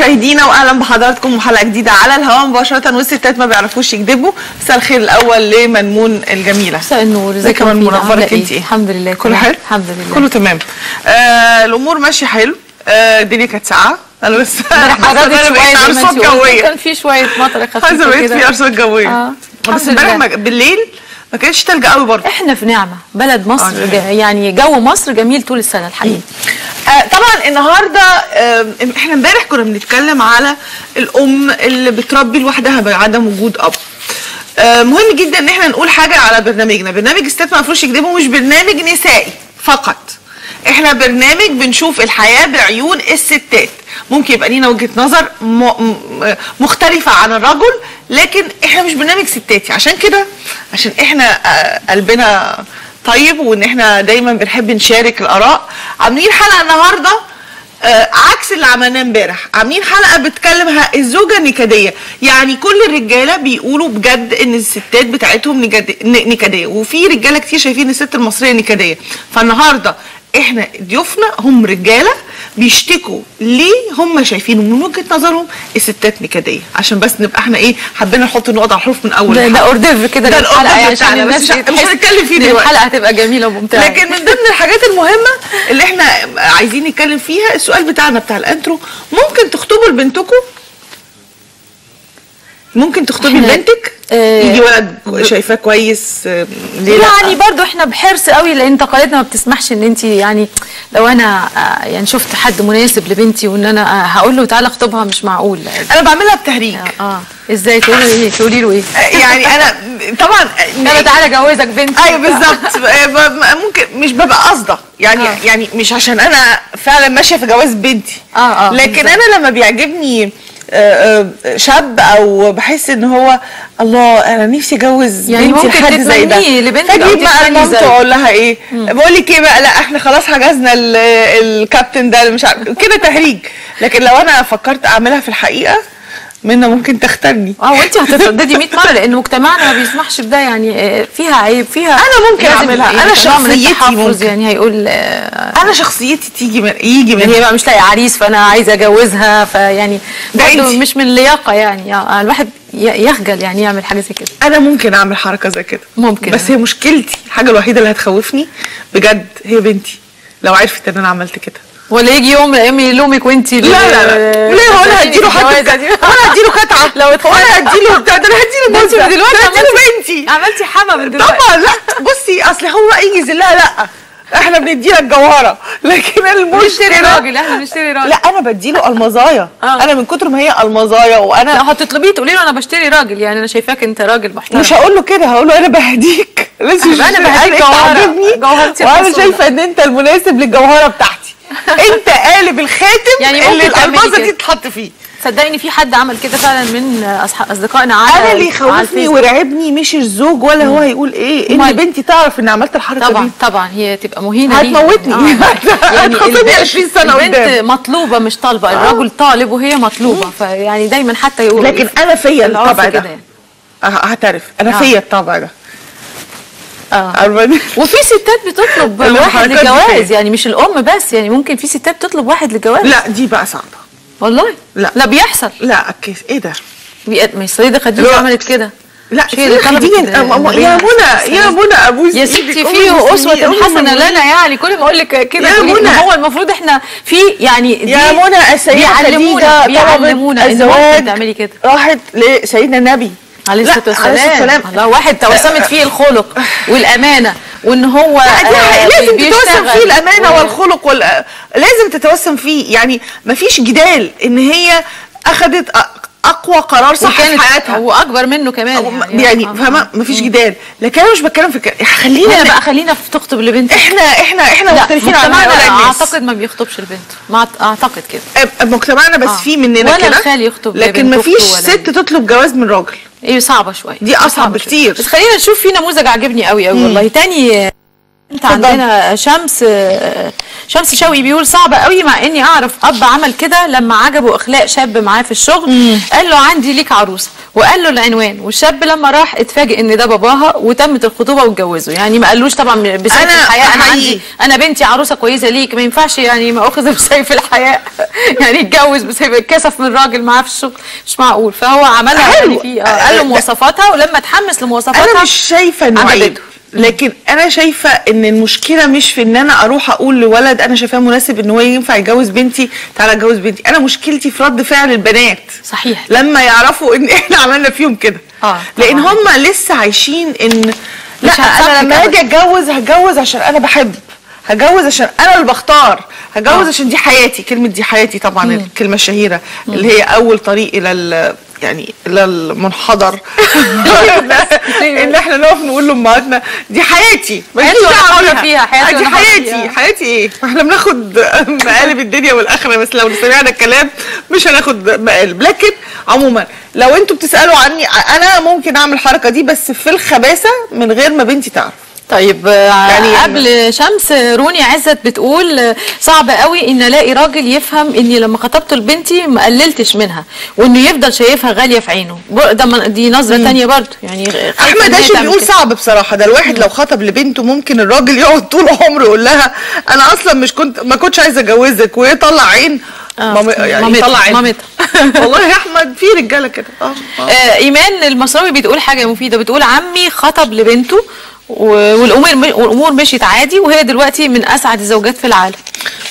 مشاهدينا واهلا بحضراتكم وحلقه جديدة على الهواء مباشرة والستات ما بيعرفوش يكذبوا. مساء الخير الأول لمنمون الجميلة. مساء النور. ازيك يا منمون؟ أخبارك؟ انت إيه؟ الحمد لله كله. حلو؟ الحمد لله. كله تمام. آه الأمور ماشية حلو. آه الدنيا كانت ساقعة. أنا بس أنا بقيت ارصاد. جوية. كان في شوية مطر حاسة خفيفه بقيت في كده ارصاد جوية. آه. بس امبارح بالليل ما كانتش تلج قوي برضه. إحنا في نعمة. بلد مصر آه. يعني جو مصر جميل طول السنة الحقيقة. آه، طبعا النهارده آه، إحنا امبارح كنا بنتكلم على الأم اللي بتربي لوحدها بعدم وجود أب. آه، مهم جدا إن إحنا نقول حاجة على برنامجنا. برنامج الستات ما يعرفوش يكذبوا مش برنامج نسائي فقط. إحنا برنامج بنشوف الحياة بعيون الستات. ممكن يبقى لينا وجهة نظر مختلفة عن الرجل لكن إحنا مش برنامج ستاتي. عشان كده عشان إحنا آه، قلبنا طيب وان إحنا دايما بنحب نشارك الآراء. عاملين حلقة النهارده آه عكس اللي عملناه امبارح. عاملين حلقة بتكلم ه- الزوجة النكدية. يعني كل الرجالة بيقولوا بجد إن الستات بتاعتهم نكدية. وفي رجالة كتير شايفين الست المصرية نكدية. فالنهاردة إحنا ضيوفنا هم رجالة بيشتكوا ليه هم شايفين من وجهة نظرهم الستات نكدية عشان بس نبقى إحنا إيه حبينا نحط النقط على الحروف من أول ده, ده. hors d'oeuvre كده ده للحلقة ال hors d'oeuvre عشان الناس مش- هنتكلم فيه دلوقتي. الحلقة هتبقى جميلة وممتعة لكن من ضمن الحاجات المهمة اللي إحنا عايزين نتكلم فيها السؤال بتاعنا بتاع ال intro ممكن تخطبوا لبنتكم ممكن تخطبي لبنتك آه، يجي ولد شايفاه كويس آه، ليه لا؟ يعني برضو إحنا بحرص قوي لأن تقاليدنا ما بتسمحش إن انت يعني لو أنا آه، يعني شفت حد مناسب لبنتي وإن أنا آه، هقول له تعالى اخطبها مش معقول. أنا بعملها بتهريج. آه إزاي؟ تقولي إيه؟ تقولي له إيه؟ آه، يعني أنا طبعا يلا تعالى جوزك بنتي. أيوه بالظبط. آه، ممكن مش ببقى قاصدة. يعني آه. يعني مش عشان أنا فعلا ماشية في جواز بنتي. آه، آه، لكن بالظبط. أنا لما بيعجبني آه، آه، شاب أو بحس إن هو الله أنا نفسي اجوز يعني بنتي ممكن لحد زي ده. فأجيب بقى لمامته زيه. وأقول لها إيه؟ بقول لك إيه بقى؟ لا إحنا خلاص حجزنا ال- الكابتن ده مش عارف كده تهريج. لكن لو أنا فكرت أعملها في الحقيقة منى ممكن تختارني آه وأنت هتترددي 100 مرة لأن مجتمعنا ما بيسمحش بده يعني آه، فيها عيب فيها أنا ممكن نوع من شخصيتي ممكن. يعني هيقول آه، أنا شخصيتي تيجي من يجي من هي بقى مش لاقي عريس فأنا عايزة أجوزها فيعني برضه. مش من اللياقه يعني. آه، الواحد يخجل يعني يعمل حاجة زي كده. أنا ممكن أعمل حركة زي كده. ممكن. بس هي مشكلتي الحاجة الوحيدة اللي هتخوفني بجد هي بنتي. لو عرفت إن أنا عملت كده. ولا يجي يوم الأيام يلومك وانت لا لا لا. ليه أنا هديله حتة وأنا هديله قطعة. لو أنا هديله بتاع ده أنا هديله من دلوقتي هديله عملتي- بنتي. عملتي حما من دلوقتي. طبعا لا. بصي أصل هو يجي يذلها لا. إحنا بنديها الجوهره لكن نشتري المشكلة راجل إحنا نشتري راجل. لا أنا بديله ألمزايا. آه. أنا من كتر ما هي ألمزايا وأنا لو هتطلبيه تقولي له أنا بشتري راجل. يعني أنا شايفاك أنت راجل محترم. مش هقول له كده هقول له أنا بهديك. لازم أشوف- بهديك جوهرتي وأنا. شايفة إن أنت المناسب للجوهرة بتاعتي. انت قالب الخاتم يعني اللي كده. دي تتحط فيه صدقني في حد عمل كده فعلا من أصح- أصدقائنا على أنا اللي يخوفني. ورعبني مش الزوج ولا هو هيقول إيه إن. بنتي تعرف ان عملت الحركة طبعا دي طبعا هي تبقى مهينة ليها. هتموتني. هتخاصمني البنت- 20 سنة البنت قدام. مطلوبة مش طالبة الراجل طالب وهي مطلوبة فيعني دايما حتى يقول لكن أنا فيا العرف الطبع ده يعني. أه- هعترف أنا آه. فيا الطبع ده آه؟ وفي ستات بتطلب واحد لجواز؟ يعني مش الأم بس يعني ممكن في ستات تطلب واحد لجواز لا دي بقى صعبة والله لا. لا بيحصل لا أكيد. إيه ده ما هي السيده خديجة. عملت كده لا سيدة خديجة يا منى يا. منى أبوس يا ستي في حسنه المؤمنين. لنا يعني كل ما أقول لك كده يا منى. هو المفروض إحنا في يعني دي يا منى السيدة خديجة بيعلمونا الزواج تعملي كده راحت لسيدنا النبي عليه لا، الصلاة والسلام. الله واحد توسمت فيه الخلق والأمانة وإن هو آه،. لازم تتوسم فيه الأمانة و- والخلق وال... لازم تتوسم فيه يعني مفيش جدال إن هي اخذت أقوى قرار صح في حياتها. هو أكبر منه كمان يعني, يعني فاهمة؟ آه. مفيش جدال. لكن أنا مش بتكلم في كده خلينا بقى خلينا في تخطب لبنتك إحنا إحنا إحنا مختلفين عن الناس. أعتقد ما بيخطبش البنت. ما أعتقد كده. مجتمعنا بس آه. في مننا ولا كده. الخال يخطب لكن لبنت مفيش ولا- ست تطلب جواز من راجل. إيه صعبة شوية. دي أصعب صعبة بكتير. بس خلينا نشوف في نموذج عجبني قوي قوي والله. تاني انت عندنا شمس شمس شوقي بيقول صعب قوي مع اني اعرف اب عمل كده لما عجبه اخلاق شاب معاه في الشغل. قال له عندي ليك عروسة. وقال له العنوان. والشاب لما راح اتفاجئ ان ده باباها وتمت الخطوبة واتجوزوا يعني ما قالوش طبعا بسيف أنا الحياة. أنا. عندي أنا بنتي عروسة كويسة ليك. ما ينفعش يعني ما أخذ بسيف الحياة. يعني اتجوز بسيف اتكسف من راجل معاه في الشغل. مش معقول. فهو عملها. يعني في آه، قال له مواصفاتها ولما اتحمس لمواصفاتها أنا مش شايفة إنه عيب. لكن أنا شايفة إن المشكلة مش في إن أنا أروح أقول لولد أنا شايفاه مناسب إن هو ينفع يتجوز بنتي تعالى أتجوز بنتي أنا مشكلتي في رد فعل البنات صحيح. لما يعرفوا إن إحنا عملنا فيهم كده آه، لأن. هم لسه عايشين إن لأ أنا لما أجي. أتجوز هتجوز عشان أنا بحب هتجوز عشان أنا اللي بختار هتجوز آه. عشان دي حياتي كلمة دي حياتي طبعا الكلمة الشهيرة اللي هي أول طريق إلى ال- يعني إلى المنحدر. إن إحنا نقف نقول لأمهاتنا دي حياتي. دعوة حرة بيها. فيها، حياتي دي حياتي. حياتي إيه؟ إحنا بناخد مقالب الدنيا والآخرة بس لو سمعنا الكلام مش هناخد مقالب. لكن عموما لو أنتوا بتسألوا عني أنا ممكن أعمل الحركة دي بس في الخباثة من غير ما بنتي تعرف. طيب آه، يعني- قبل شمس روني عزت بتقول آه، صعب قوي إن ألاقي راجل يفهم إني لما خطبت لبنتي ما قللتش منها وإنه يفضل شايفها غالية في عينه. ده من- دي نظرة تانية برضه يعني أحمد هاشم بيقول. صعب بصراحة ده الواحد لو خطب لبنته ممكن الراجل يقعد طول عمره يقول لها أنا أصلا مش كنت ما كنتش عايزة أتجوزك ويطلع عين. آه، مام- يعني مامتها- يطلع عين. مامتها. والله يا أحمد في رجالة كده. آه. آه. آه إيمان المصراوي بتقول حاجة مفيدة بتقول عمي خطب لبنته والأمور والأمور مشيت عادي وهي دلوقتي من أسعد الزوجات في العالم.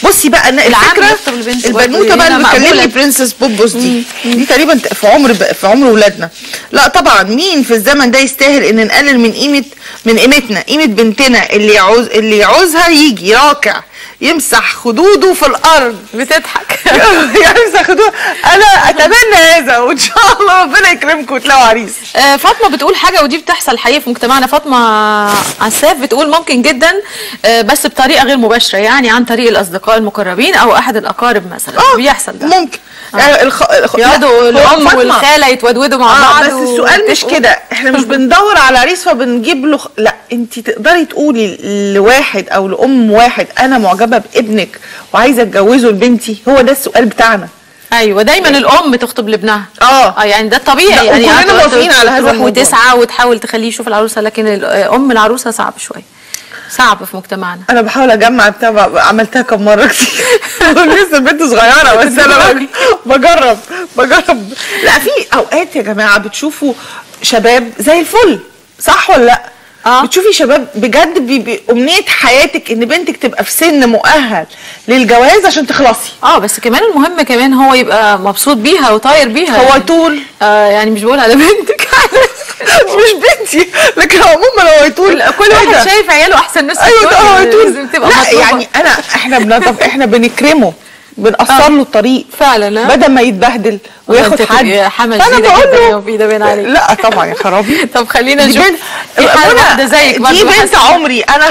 بصي بقى أنا الفكرة البنوتة بقى هنا اللي بتكلمني. برنسس بوبوس دي دي تقريبا في عمر في عمر ولادنا. لا طبعا مين في الزمن ده يستاهل إن نقلل من قيمه من قيمتنا قيمة بنتنا اللي يعوز اللي يعوزها يجي راكع يمسح خدوده في الأرض. بتضحك؟ يمسح خدوده. أنا أتمنى هذا وإن شاء الله ربنا يكرمكم وتلاقوا عريس. آه، فاطمة بتقول حاجة ودي بتحصل حقيقي في مجتمعنا. فاطمة عساف بتقول ممكن جدا آه، بس بطريقة غير مباشرة يعني عن طريق الأصدقاء المقربين أو أحد الأقارب مثلا. بيحصل ده. ممكن. يعني الخ... الخ... يقعدوا الأم. والخالة يتودودوا مع آه بعض بس السؤال مش. كده. إحنا مش بندور على عريس فبنجيب له. لا انت تقدري تقولي لواحد أو لأم واحد أنا معجبة بابنك وعايزة اتجوزه لبنتي. هو ده السؤال بتاعنا. أيوه دايما الأم تخطب لابنها. آه. آه يعني ده الطبيعي يعني هتقعد موافقين على هذا الموضوع. وتسعى وتحاول تخليه يشوف العروسة لكن أم العروسة صعب شوية صعب في مجتمعنا. أنا بحاول أجمع بتاع عملتها كم مرة كتير. لسه البنت صغيرة بس أنا بجرب. بجرب. لا في أوقات يا جماعة بتشوفوا شباب زي الفل صح ولا لأ؟ آه. بتشوفي شباب بجد بي- أمنية حياتك إن بنتك تبقى في سن مؤهل للجواز عشان تخلصي. آه بس كمان المهم كمان هو يبقى مبسوط بيها وطاير بيها. هو يعني. طول. آه يعني مش بقول على بنتك. مش بنتي لكن عموما هو يطول كل واحد شايف عياله أحسن ناس أيوه هو يطول لا. يعني أنا إحنا بنطف إحنا بنكرمه. بنقصر له الطريق فعلا آه. بدل ما يتبهدل وياخد أنت حد. فأنا بقول له. لا طبعا يا خرابي. طب خلينا نشوف في منى، واحدة زيك دي بنت. عمري. أنا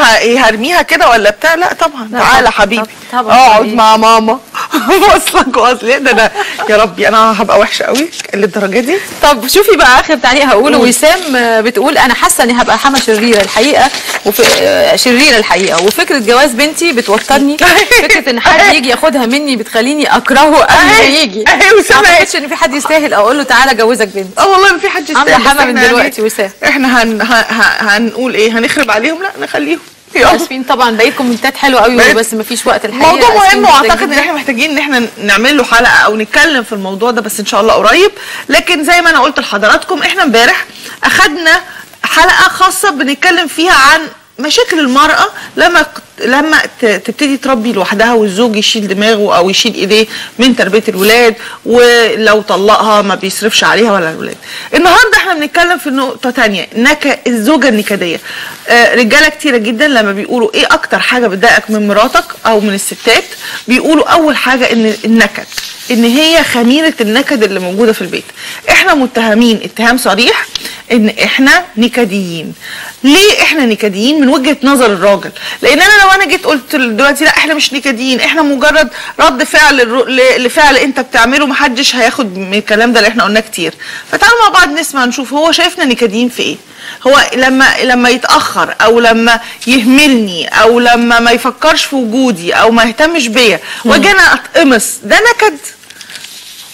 هرميها كده ولا بتاع؟ لا طبعا. تعالى حبيبي. أقعد. مع ماما. وأصلك واصل ده أنا يا ربي أنا هبقى وحشة قوي للدرجة دي. طب شوفي بقى آخر تعليق هقوله. وسام آه، بتقول أنا حاسة إني هبقى حما شريرة الحقيقة وف... آه، شريرة الحقيقة. وفكرة جواز بنتي بتوترني. فكرة إن حد يجي ياخدها مني بتخليني اكرهه قبل ما يجي ما وسام. اعتقدش ان في حد يستاهل أقول له تعالى جوزك بنتي آه والله ما في حد يستاهل عاملة بس حما من إحنا دلوقتي يعني- وسام. إحنا هن... هنقول إيه هنخرب عليهم لا نخليهم. اسفين طبعا بقيت كومنتات حلوة قوي بس مفيش وقت الحقيقة موضوع مهم وأعتقد إن. إحنا محتاجين إن إحنا نعمل له حلقة أو نتكلم في الموضوع ده بس إن شاء الله قريب لكن زي ما أنا قلت لحضراتكم إحنا امبارح أخدنا حلقة خاصة بنتكلم فيها عن مشاكل المرأة لما لما تبتدي تربي لوحدها والزوج يشيل دماغه أو يشيل إيديه من تربية الولاد ولو طلقها ما بيصرفش عليها ولا الولاد. النهارده إحنا بنتكلم في نقطة تانية نك الزوجة النكدية. آه، رجالة كتيرة جدا لما بيقولوا إيه أكتر حاجة بتضايقك من مراتك أو من الستات بيقولوا أول حاجة إن النكد إن هي خميرة النكد اللي موجودة في البيت. إحنا متهمين اتهام صريح إن إحنا نكديين. ليه إحنا نكديين من وجهة نظر الراجل؟ لأن أنا لو أنا جيت قلت دلوقتي لا إحنا مش نكديين إحنا مجرد رد فعل لفعل انت بتعمله محدش هياخد من الكلام ده اللي إحنا قلناه كتير. فتعالوا مع بعض نسمع نشوف هو شايفنا نكديين في إيه؟ هو لما لما يتأخر أو لما يهملني أو لما ما يفكرش في وجودي أو ما يهتمش بيا واجي أنا أتقمص ده نكد؟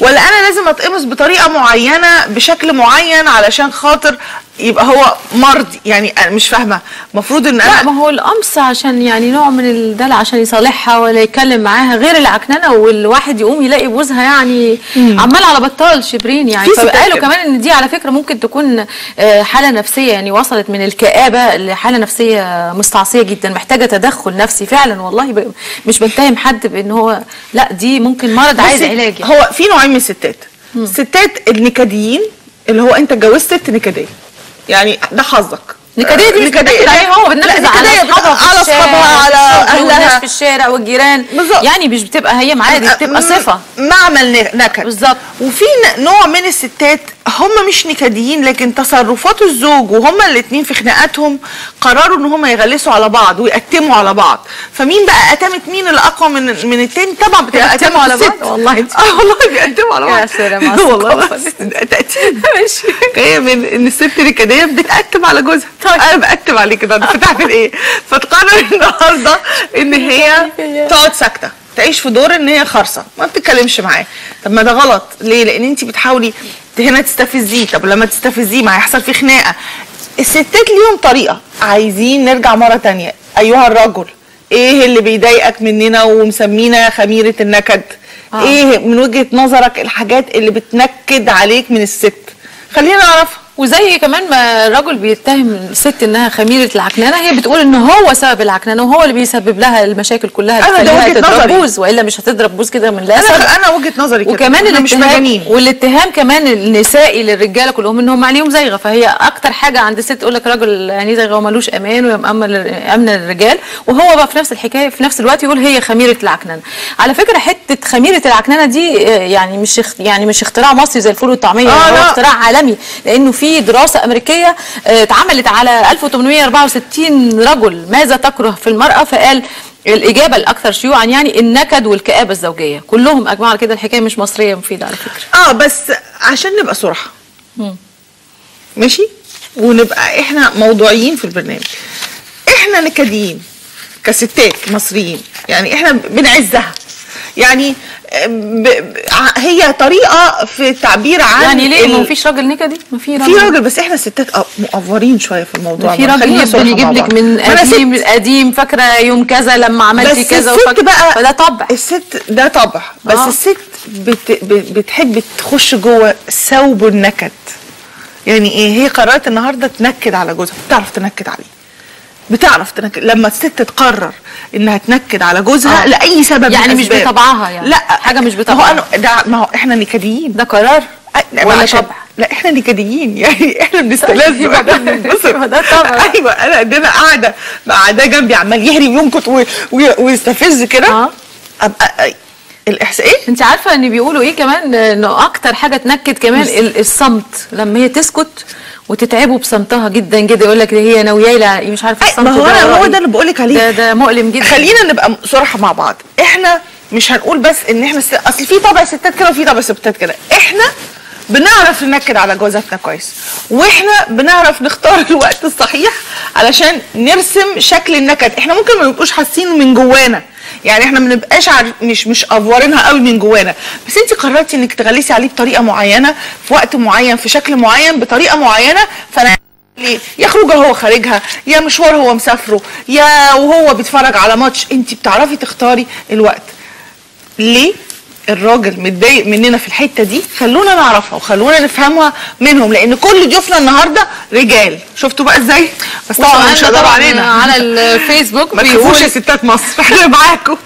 ولا أنا لازم أتقمص بطريقة معينة بشكل معين علشان خاطر يبقى هو مرضي يعني أنا مش فاهمة. المفروض إن لا أنا ما هو القمص عشان يعني نوع من الدلع عشان يصالحها ولا يتكلم معاها غير العكننة والواحد يقوم يلاقي بوزها يعني عمال على بطال شبرين يعني. ستات فقالوا. كمان إن دي على فكرة ممكن تكون آه، حالة نفسية يعني وصلت من الكآبة لحالة نفسية مستعصية جدا محتاجة تدخل نفسي فعلا والله. مش بتهم حد بإن هو لا دي ممكن مرض عايز علاج يعني. هو في نوعين من الستات. الستات النكديين اللي هو أنت اتجوزت ست نكدية. يعني ده حظك. نكديه دي بتنكد عليها هو لا، على أصحابها على أصحابها على أهلها. في الشارع والجيران. بالظبط. يعني مش بتبقى هي معايا دي بتبقى صفة. معمل نكد. بالظبط. وفي نوع من الستات هم مش نكديين لكن تصرفات الزوج وهما الاثنين في خناقاتهم قرروا إن هما يغلسوا على بعض ويقتموا على بعض. فمين بقى قتمت؟ مين اللي اقوى من من التاني؟ طبعا بتبقى على. بعض؟ والله. آه والله بيقتموا على يا بعض سلام على والله. ماشي جاية من إن الست النكديه بتقتم على جوزها. طيب. أنا بقتم عليك كده أنت بتعمل إيه فتقرر النهارده إن هي تقعد ساكتة تعيش في دور إن هي خرصة ما بتتكلمش معاه طب ما ده غلط. ليه؟ لأن أنت بتحاولي هنا تستفزيه. طب لما تستفزيه ما هيحصل فيه خناقة. الستات ليهم طريقة. عايزين نرجع مرة تانية. أيها الرجل إيه اللي بيضايقك مننا ومسمينا خميرة النكد؟ آه. إيه من وجهة نظرك الحاجات اللي بتنكد عليك من الست؟ خلينا نعرفها. وزي كمان ما الراجل بيتهم الست إنها خميرة العكننه هي بتقول إن هو سبب العكننه وهو اللي بيسبب لها المشاكل كلها أنا ده تضرب نظري. بوز وإلا مش هتضرب بوز كده من لا أنا أنا وجهة نظري كده وكمان إحنا مش مجانين والاتهام كمان النسائي للرجالة كلهم إن هم عليهم زيغة فهي أكتر حاجة عند الست تقول لك راجل يعني زيغة ومالوش أمان ومأمن أمن الرجال وهو بقى في نفس الحكاية في نفس الوقت يقول هي خميرة العكننه على فكرة حتة خميرة العكننه دي آه، يعني مش يعني مش اختراع مصري زي الفول والطعمية آه، هو. اختراع عالمي لأنه في دراسة أمريكية آه، اتعملت على 1864 رجل. ماذا تكره في المرأة؟ فقال الإجابة الأكثر شيوعا يعني النكد والكآبة الزوجية. كلهم اجمعوا على كده الحكاية مش مصرية مفيدة على فكرة. آه بس عشان نبقى صراحة. ماشي؟ ونبقى إحنا موضوعيين في البرنامج. إحنا نكديين كستات مصريين يعني إحنا بنعزها. يعني هي طريقة في التعبير عن يعني ليه ما فيش راجل نكدي ما في في راجل بس إحنا الستات أ- مقفرين شوية في الموضوع في ده. راجل يفضل يجيب لك. من. قديم قديم فاكرة يوم كذا لما عملتي بس كذا الست وفاكرة- بقى فده طبع الست ده طبع بس آه. آه. الست بت بتحب تخش جوه ثوب النكد يعني إيه هي قررت النهارده تنكد على جوزها بتعرف تنكد عليه بتعرف تنكد لما الست تقرر إنها تنكد على جوزها آه. لأي سبب يعني مش. بطبعها يعني. لا حاجة مش ما هو بطبعها. أنا ده ما هو إحنا نكديين ده قرار لا، ولا عشان- طبع لا إحنا نكديين يعني إحنا بنستلذ يبقى ده- طبع. أيوه أنا عندنا قاعدة مع ده جنبي عمال يهري وينكت و- و- ويستفز كده آه. ابقى الاحساس إيه أنت عارفة إن بيقولوا إيه كمان إنه أكتر حاجة تنكد كمان ال- الصمت لما هي تسكت وتتعبوا بصمتها جدا جدا يقول لك هي ناويه لا مش عارفة الصمت ما هو ده أنا هو. ده اللي بقولك عليه. ده ده مؤلم جدا. خلينا نبقى صراحة مع بعض. إحنا مش هنقول بس إن إحنا ست... أصل في طبع ستات كده وفي طبع ستات كده. إحنا بنعرف ننكد على جوازاتنا كويس وإحنا بنعرف نختار الوقت الصحيح علشان نرسم شكل النكد. إحنا ممكن ما نبقوش حاسين من جوانا. يعني إحنا ما بنبقاش عارف مش مش افورينها قوي من جوانا. بس انت قررتي انك تغلسي عليه بطريقة معينة في وقت معين في شكل معين بطريقة معينة فأنا ليه؟ يا خروجة هو خارجها يا مشوار هو مسافره يا وهو بيتفرج على ماتش. انت بتعرفي تختاري الوقت. ليه؟ الراجل متضايق مننا في الحتة دي خلونا نعرفها وخلونا نفهمها منهم لأن كل ضيوفنا النهارده رجال. شفتوا بقى إزاي؟ بس طبعا مش طبعا علينا. على الفيسبوك ما تخافوش يا ستات مصر إحنا معاكم.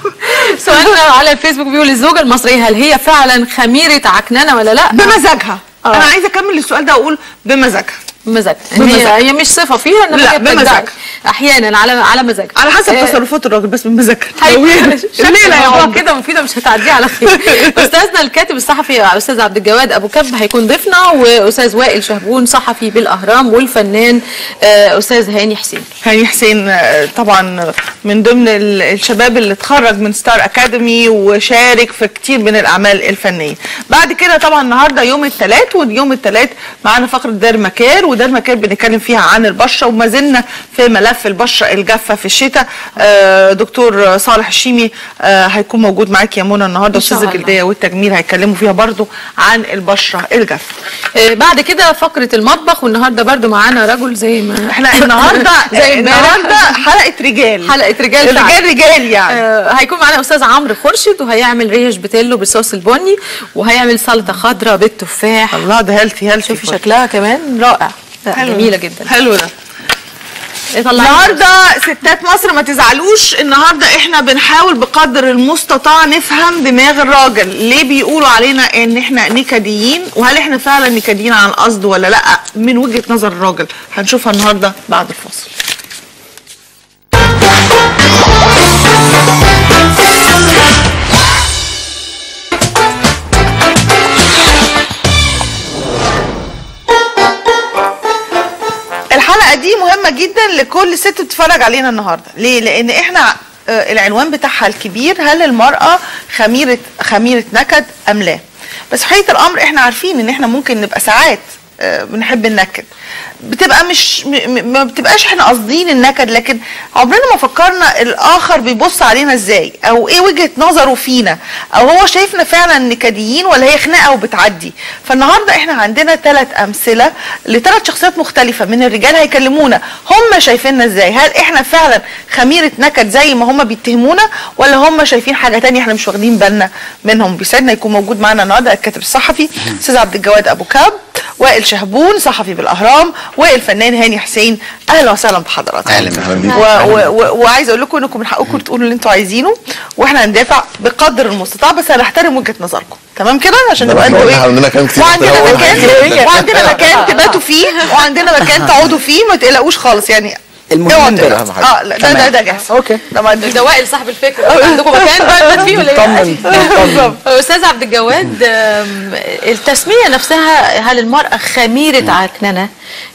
سؤالنا على الفيسبوك بيقول الزوجة المصرية هل هي فعلا خميرة عكننة ولا لا؟ بمزاجها. آه. أنا عايزة أكمل السؤال ده وأقول بمزاجها. بمزاج. بمزاج. هي مش صفة فيها إنما لا،. بمزاج. أحيانا على على مزاج. على حسب آه، تصرفات الراجل بس بمزاجها الليلة يا عمر كده مفيدة مش هتعديه على خير. أستاذنا الكاتب الصحفي الأستاذ عبد الجواد أبو كب هيكون ضيفنا وأستاذ وائل شهبون صحفي بالأهرام والفنان آه، أستاذ هاني حسين. هاني حسين آه، طبعا من ضمن ال- الشباب اللي اتخرج من Star Academy وشارك في كتير من الأعمال الفنية. بعد كده طبعا النهارده يوم الثلاث ويوم الثلاث معانا فقره Derma Care وده المكان بنتكلم فيها عن البشرة وما زلنا في ملف البشرة الجافة في الشتاء آه، دكتور صالح الشيمي آه، هيكون موجود معاك يا منى النهارده أستاذ. الجلدية والتجميل هيتكلموا فيها برضو عن البشرة الجافة آه، بعد كده فقرة المطبخ والنهاردة برضو معانا رجل زي ما إحنا النهارده زي. النهارده حلقة رجال حلقة رجال. رجال رجال يعني هيكون معانا أستاذ عمرو خورشيد وهيعمل ريش بتيلو بالصوص البني وهيعمل سلطة خضراء بالتفاح الله ده healthy healthy شوفي شكلها كمان رائع حلو. جميلة جدا. حلو ده. النهارده ستات مصر ما تزعلوش. النهارده إحنا بنحاول بقدر المستطاع نفهم دماغ الراجل. ليه بيقولوا علينا ان إحنا نكديين؟ وهل إحنا فعلا نكديين عن قصد ولا لا؟ من وجهة نظر الراجل. هنشوفها النهارده بعد الفاصل. مهمة جدا لكل ست بتتفرج علينا النهارده. ليه؟ لأن إحنا آه، العنوان بتاعها الكبير هل المرأة خميرة خميرة نكد أم لا؟ بس حقيقة الأمر إحنا عارفين إن إحنا ممكن نبقى ساعات بنحب النكد. بتبقى مش ما بتبقاش إحنا قاصدين النكد لكن عمرنا ما فكرنا الآخر بيبص علينا إزاي أو إيه وجهة نظره فينا أو هو شايفنا فعلا نكديين ولا هي خناقة وبتعدي. فالنهاردة إحنا عندنا ثلاث أمثلة لثلاث شخصيات مختلفة من الرجال هيكلمونا. هم شايفيننا إزاي؟ هل إحنا فعلا خميرة نكد زي ما هم بيتهمونا ولا هم شايفين حاجة تانية إحنا مش واخدين بالنا منهم؟ بيسعدنا يكون موجود معانا النهارده الكاتب الصحفي أستاذ عبد الجواد أبو كاب وائل شهبون صحفي بالأهرام والفنان هاني حسين. أهلا وسهلا بحضراتكم. أهلا وعايزه أقول لكم إنكم من حقكم تقولوا اللي أنتوا عايزينه وإحنا هندافع بقدر المستطاع بس هنحترم وجهة نظركم. تمام كده؟ عشان نبقى أنتوا قلنا عندنا كتير. وعندنا. مكان وعندنا مكان تباتوا فيه وعندنا مكان تقعدوا فيه ما تقلقوش خالص. يعني المهم ده. آه لا ده ده. ده جاهز. أوكي. ده ما ده وائل صاحب الفكرة عندكم مكان؟ بقى فيه ولا إيه؟ أستاذ عبد الجواد التسمية نفسها هل المرأة خميرة عكننه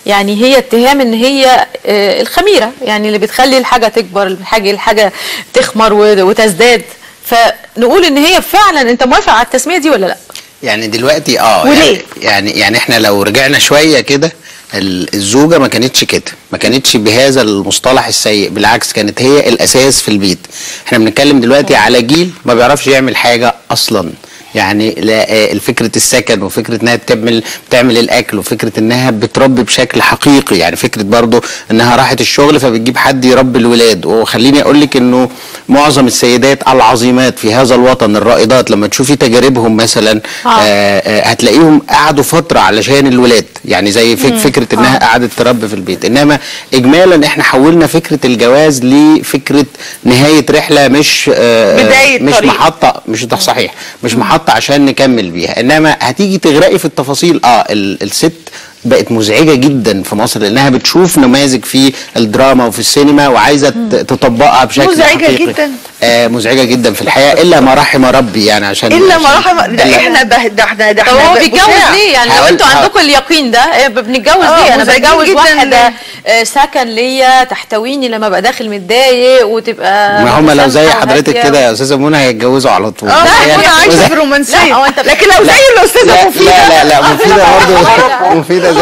يعني هي اتهام إن هي آه، الخميرة يعني اللي بتخلي الحاجة تكبر الحاجة الحاجة تخمر وتزداد. فنقول إن هي فعلا أنت موافق على التسمية دي ولا لأ؟ يعني دلوقتي آه وليه؟ يعني يعني يعني إحنا لو رجعنا شوية كده الزوجة ما كانتش كده ما كانتش بهذا المصطلح السيء بالعكس كانت هي الأساس في البيت. إحنا بنتكلم دلوقتي على جيل ما بيعرفش يعمل حاجة أصلا. يعني آه، فكره السكن وفكرة إنها بتعمل بتعمل الأكل وفكرة إنها بتربي بشكل حقيقي يعني فكرة برضو إنها راحت الشغل فبتجيب حد يربي الولاد. وخليني أقول لك إنه معظم السيدات العظيمات في هذا الوطن الرائدات لما تشوفي تجاربهم مثلا آه. آه آه، هتلاقيهم قعدوا فترة علشان الولاد. يعني زي فك فكرة إنها قعدت تربي في البيت. إنما اجمالا إحنا حولنا فكرة الجواز لفكرة نهاية رحلة مش آه بداية مش طريق. محطة مش صحيح. مش محطة عشان نكمل بيها. إنما هتيجي تغرقي في التفاصيل آه ال- الست بقت مزعجة جدا في مصر لأنها بتشوف نماذج في الدراما وفي السينما وعايزة تطبقها بشكل مزعجة حقيقي. جدا. آه مزعجة جدا في الحياة إلا ما رحم ربي يعني عشان إلا ما رحم ده إلا- إحنا ده ده إحنا ده طب إحنا هو بيتجوز. ليه يعني لو أنتوا عندكم اليقين ده إيه، بنتجوز آه، ليه أنا بتجوز. واحدة آه، سكن ليا تحتويني لما أبقى داخل متضايق وتبقى ما هم لو زي حضرتك. كده يا أستاذة منى هيتجوزوا على طول آه هي- أنا عايشة في الرومانسيه أنت- لكن لو زي الأستاذة لا مفيدة لا لا لا مفيدة برضه مفيدة زي.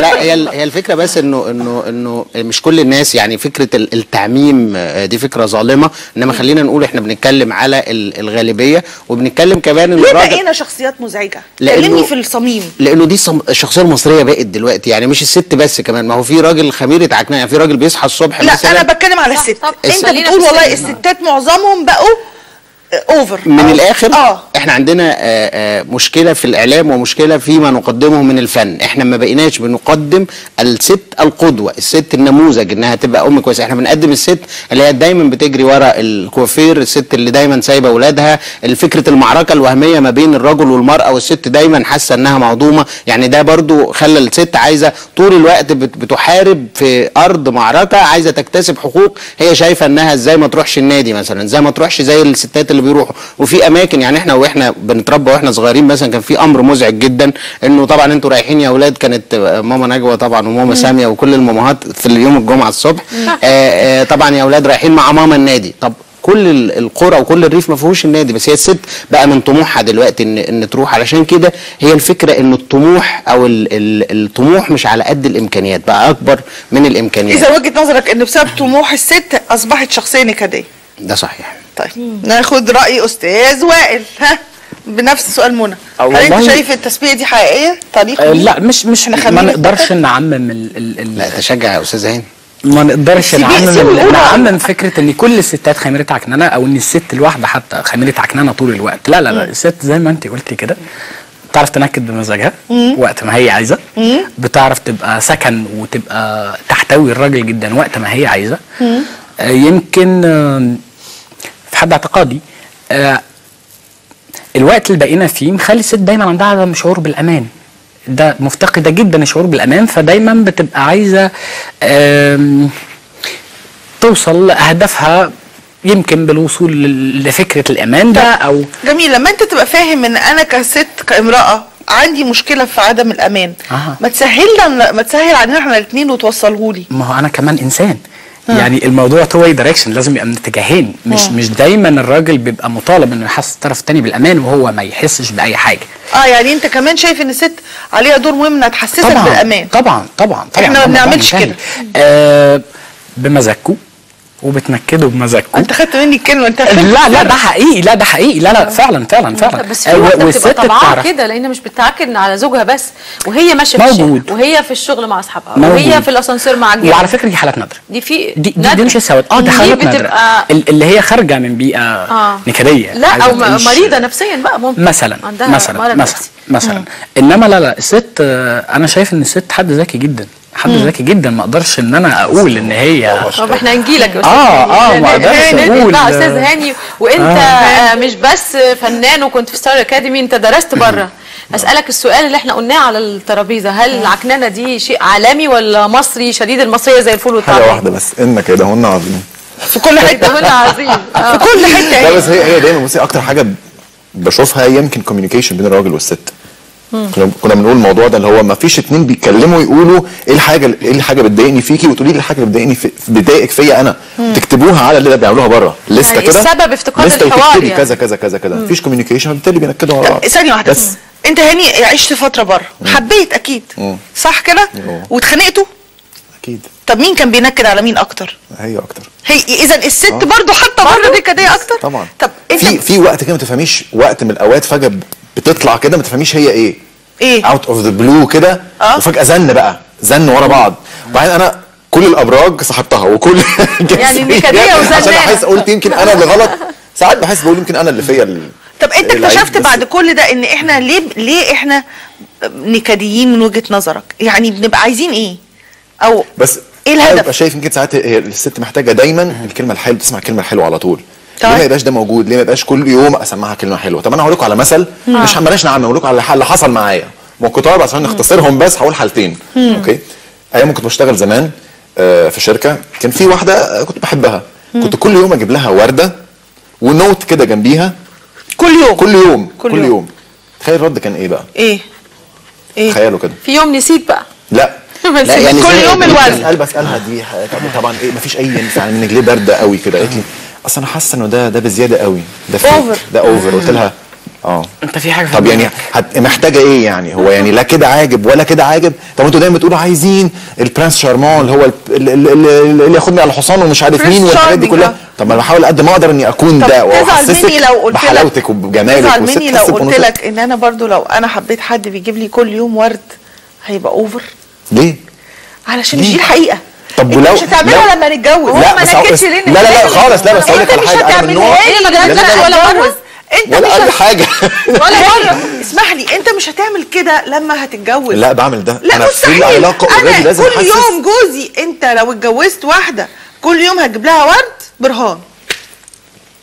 لا هي ال- هي الفكرة بس إنه إنه إنه مش كل الناس يعني فكرة ال- التعميم آه، دي فكرة ظالمة. إنما خلينا نقول إحنا بنتكلم على ال- الغالبية وبنتكلم كمان إن ليه بقينا شخصيات مزعجة؟ كلمني في الصميم. لأنه دي الشخصيه المصريه بقت دلوقتي يعني مش الست بس كمان. ما هو في راجل خميره عكنانه يعني في راجل بيصحى الصبح لا مثلا أنا بتكلم على الست. انت بتقول والله الست. الستات معظمهم بقوا over من الآخر آه. إحنا عندنا آه، آه، مشكلة في الإعلام ومشكلة فيما نقدمه من الفن. إحنا ما بقيناش بنقدم الست القدوة الست النموذج إنها تبقى أم كويسة. إحنا بنقدم الست اللي هي دايما بتجري ورا الكوافير الست اللي دايما سايبة أولادها. فكره المعركة الوهمية ما بين الرجل والمرأة والست دايما حاسة إنها مهضومة. يعني ده برضو خلى الست عايزة طول الوقت بت- بتحارب في أرض معركة عايزة تكتسب حقوق هي شايفة إنها إزاي ما تروحش النادي مثلا إزاي ما تروحش زي الستات اللي بيروحوا. وفي أماكن يعني إحنا وإحنا بنتربى وإحنا صغيرين مثلا كان في أمر مزعج جدا إنه طبعا أنتوا رايحين يا أولاد كانت ماما نجوى طبعا وماما سامية وكل الامهات في اليوم الجمعة الصبح. آه آه طبعا يا أولاد رايحين مع ماما النادي. طب كل ال- القرى وكل الريف ما فيهوش النادي بس هي الست بقى من طموحها دلوقتي ان إن تروح. علشان كده هي الفكرة إن الطموح أو ال ال الطموح مش على قد الإمكانيات بقى أكبر من الإمكانيات. إذا وجهة نظرك إن بسبب طموح الست أصبحت شخصية نكدية. ده صحيح. طيب. ناخد رأي أستاذ وائل. ها؟ بنفس سؤال منى. هل أنت شايف التسبيح دي حقيقية؟ طريق آه، لا مش مش إحنا ما خلينا نقدرش. نعمم ال ال ال لا تشجع يا أستاذ هاني. ما نقدرش نعمم. نعمم فكرة إن كل الستات خميرة عكنانه أو إن الست الواحدة حتى خميرة عكنانه طول الوقت. لا لا لا. الست زي ما انت قلتي كده بتعرف تنكد بمزاجها وقت ما هي عايزة. بتعرف تبقى سكن وتبقى تحتوي الراجل جدا وقت ما هي عايزة. آه، يمكن حد اعتقادي آه، الوقت اللي بقينا فيه مخلي الست دايما عندها عدم شعور بالأمان. ده مفتقده جدا الشعور بالأمان فدايما بتبقى عايزة توصل لهدفها يمكن بالوصول لفكرة الأمان ده أو جميل لما انت تبقى فاهم إن أنا كست كامرأة عندي مشكلة في عدم الأمان. أها. ما تسهل ما تسهل علينا إحنا الاثنين وتوصله لي ما هو أنا كمان إنسان. يعني الموضوع two way direction لازم يبقى من اتجاهين مش آه. مش دايما الراجل بيبقى مطالب إنه يحسس الطرف الثاني بالأمان وهو ما يحسش بأي حاجة آه يعني أنت كمان شايف إن الست عليها دور مهم إنها تحسسك بالأمان طبعا طبعا طبعا إحنا ما بنعملش. كده. آه بمزاجكم وبتنكدوا بمزاجكم. انت خدت مني الكلمة انت لا لا ده حقيقي لا ده حقيقي. لا لا فعلا فعلا فعلا. بس آه، في واحدة والست بتعرف. كده لأن مش بتعكن على زوجها بس وهي ماشية في. الشارع وهي في الشغل مع أصحابها. وهي في الأسانسير مع الجيران. وعلى فكرة دي حالات نادرة. دي في دي دي. دي مش السواد آه دي حالات نادرة. اللي هي خارجة من بيئة آه. نكدية. لا أو مريضة نفسيا بقى ممكن. مثلا مثلا مثلا. مثلا. إنما لا لا الست آه، أنا شايف إن الست حد ذكي جدا. حد ذكي جدا ما أقدرش إن أنا أقول إن هي طب إحنا هنجيلك يا أستاذ آه، هاني. آه، ما أقدرش هاني، أقول. بقى أستاذ هاني. وأنت آه. مش بس فنان وكنت في ستار أكاديمي أنت درست بره أسألك السؤال اللي إحنا قلناه على الترابيزة. هل العكننه دي شيء عالمي ولا مصري شديد المصرية زي الفول حاجة والطعميه واحدة بس إن كيدهن عظيم. في كل حتة. ده عظيم. آه. في كل حتة. لا بس هي هي دايما بصي أكتر حاجة بشوفها يمكن communication بين الراجل والست. كنا بنقول الموضوع ده اللي هو ما فيش اتنين بيتكلموا يقولوا إيه الحاجة إيه الحاجة بتضايقني فيكي وتقولي لي الحاجة اللي بتضايقني في بتضايقك فيا أنا. تكتبوها على اللي بيعملوها بره. لسته يعني كده؟ السبب افتقاد الحوار يعني. كذا كذا كذا كذا. مفيش communication بالتالي بينكدوا على بعض. طب ثانية واحدة. بس. أنت هاني عشت فترة بره. حبيت أكيد. مم. صح كده. واتخانقتوا؟ أكيد. طب مين كان بينكد على مين أكتر؟ هي أكتر. هي اذا الست برضو حتى بره نكديه أكتر؟ طبعا. طب في في وقت كده ما تفهميش وقت من الأوقات فجأة بتطلع كده ما تفهميش هي إيه. إيه؟ out of the blue كده آه. وفجأة زن بقى زن ورا بعض. وبعدين أنا كل الأبراج صاحبتها وكل يعني نكدية عشان وزنانة. أحس قلت يمكن أنا اللي غلط. ساعات بحس بقول يمكن أنا اللي فيا طب أنت اكتشفت بعد كل ده إن إحنا ليه ليه إحنا نكديين من وجهة نظرك؟ يعني بنبقى عايزين إيه؟ أو بس إيه الهدف؟ ببقى شايف يمكن ساعات الست محتاجة دايما الكلمة الحلوة تسمع الكلمة الحلوة على طول. طيب. ليه ما يبقاش ده موجود؟ ليه ما يبقاش كل يوم أسمعها كلمة حلوة؟ طب أنا هقول لكم على مثل مش بلاش نعم هقول لكم على اللي حصل معايا. مقتطع عشان نختصرهم بس هقول حالتين. أوكي؟ أيام كنت بشتغل زمان آه، في شركة كان في واحدة كنت بحبها. كنت كل يوم أجيب لها وردة ونوت كده جنبيها. كل يوم؟ كل يوم كل كل, يوم. يوم. تخيل الرد كان إيه بقى؟ إيه؟ إيه؟ تخيلوا كده. في يوم نسيت بقى. لا. لا، يعني كل يوم الورد. بسأل بسألها دي طبعا إيه مفيش أي ينفع منك ليه بارده قوي كده. قالت لي أصل أنا حاسه إنه ده ده بزيادة قوي ده Over. ده over قلت لها آه أنت في حاجة طب يعني. هت... محتاجة إيه يعني هو يعني لا كده عاجب ولا كده عاجب طب أنتوا دايما بتقولوا عايزين ال prince charmant اللي هو ال- ال- ال- اللي ياخدني على الحصان ومش عارف مين والحاجات دي كلها. طب ما أنا بحاول قد ما أقدر إني أكون ده واحسسك مني لو قلت لك بحلاوتك وبجمالك تزعل مني لو قلت. لك إن أنا برضو لو أنا حبيت حد بيجيب لي كل يوم ورد هيبقى over ليه؟ علشان مش؟ دي الحقيقة طب ولو مش هتعملها لما نتجوز. لا ما نكدش ليه لا لا لا؟ خالص لا بس أقول لك على مش حاجة أنا من هتعملها نوع لا ولا مرة. انت ولا هت- حاجة. ولا مرة. اسمح لي انت مش هتعمل كده لما هتتجوز. لا بعمل ده. لا أنا في العلاقه already لازم كل يوم جوزي انت لو اتجوزت واحدة كل يوم هتجيب لها ورد برهان.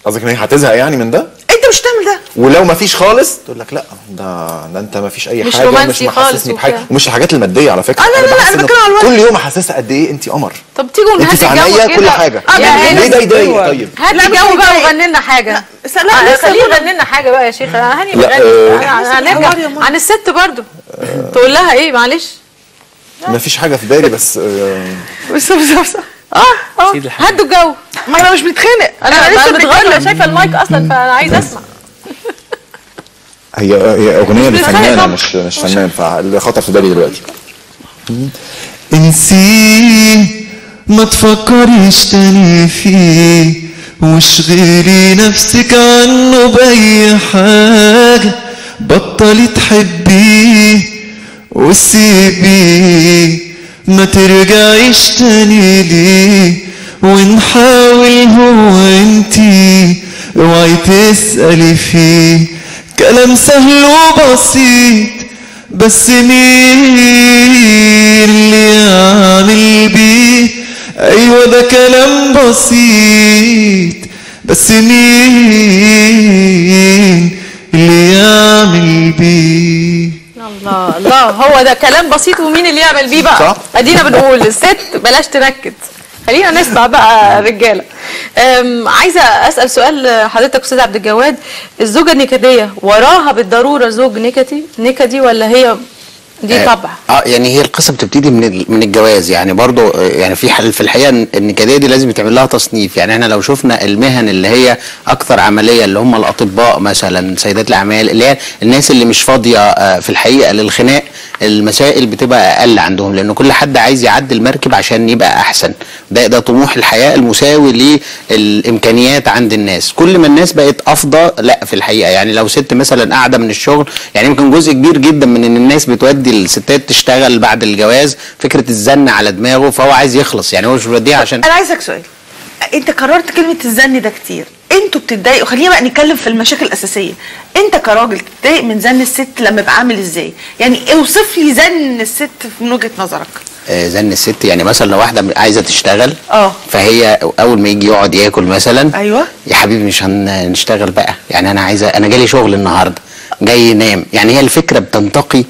قصدك إن هي هتزهق يعني من ده؟ مش هتعمل ده ولو ما فيش خالص تقول لك لا ده ده انت ما فيش أي مش حاجة ومش خالص محسسني بحاجة. ومش الحاجات المادية على فكرة. لا، أنا لا، لا، إنه بتكلم على الوقت. كل يوم احسسها قد إيه انت قمر. طب تيجوا نهدي الجو كده كل حاجة. آه، يعني ليه ده يضايق طيب. هات لا، لي مش جو بقى. وغني لنا حاجة. لا، لا، آه، خليه. يغني لنا حاجة بقى يا شيخ هاني آه. هنرجع. عن الست برضو. تقول لها إيه؟ معلش. ما فيش حاجة في بالي بس بس بس. آه الحمد هدوا الجو. ما إحنا مش بنتخانق أنا لسه بنتكلم. شايفة المايك أصلا فأنا عايزه أسمع. هي هي أغنية بتخانق لفنانه طبعا. مش مش فنان فاللي خطر في بالي دلوقتي. انسيه ما تفكريش تاني فيه. واشغلي نفسك عنه بأي حاجة. بطلي تحبيه وسيبيه. ما ترجعيش تاني ليه ونحاول هو انتي اوعي تسألي فيه كلام سهل وبسيط بس مين اللي يعمل بيه أيوه ده كلام بسيط بس مين اللي يعمل بيه الله. الله. هو ده كلام بسيط ومين اللي يعمل بيه بقى؟ صح. ادينا بنقول الست بلاش تنكد. خلينا نسمع بقى رجاله عايزة أسأل سؤال حضرتك أستاذ عبد الجواد. الزوجة النكدية وراها بالضرورة زوج نكدي نكدي ولا هي دي طبع. آه يعني هي القصة بتبتدي من من الجواز. يعني برضو آه، يعني في حل في الحقيقة إن النكديه دي لازم يتعمل لها تصنيف. يعني إحنا لو شفنا المهن اللي هي أكثر عملية اللي هم الأطباء مثلا سيدات الأعمال اللي هي الناس اللي مش فاضية آه، في الحقيقة للخناق المسائل بتبقى أقل عندهم. لأن كل حد عايز يعدي المركب عشان يبقى أحسن. ده ده طموح الحياة المساوي للإمكانيات عند الناس. كل ما الناس بقت أفضى لا في الحقيقة. يعني لو ست مثلا قاعدة من الشغل يعني يمكن جزء كبير جدا من إن الناس بتودي الستات تشتغل بعد الجواز فكرة الزن على دماغه فهو عايز يخلص. يعني هو مش بيوديها عشان أنا عايزك سؤال. أنت كررت كلمة الزن ده كتير. أنتوا بتتضايقوا. خلينا بقى نتكلم في المشاكل الأساسية. أنت كراجل تتضايق من زن الست لما يبقى عامل إزاي؟ يعني أوصف لي زن الست من وجهة نظرك. آه، زن الست يعني مثلا لو واحدة عايزة تشتغل آه. فهي أول ما يجي يقعد ياكل مثلا أيوة. يا حبيبي مش هنشتغل بقى. يعني أنا عايزة أنا جالي شغل النهارده جاي ينام. يعني هي الفكرة بتنتقي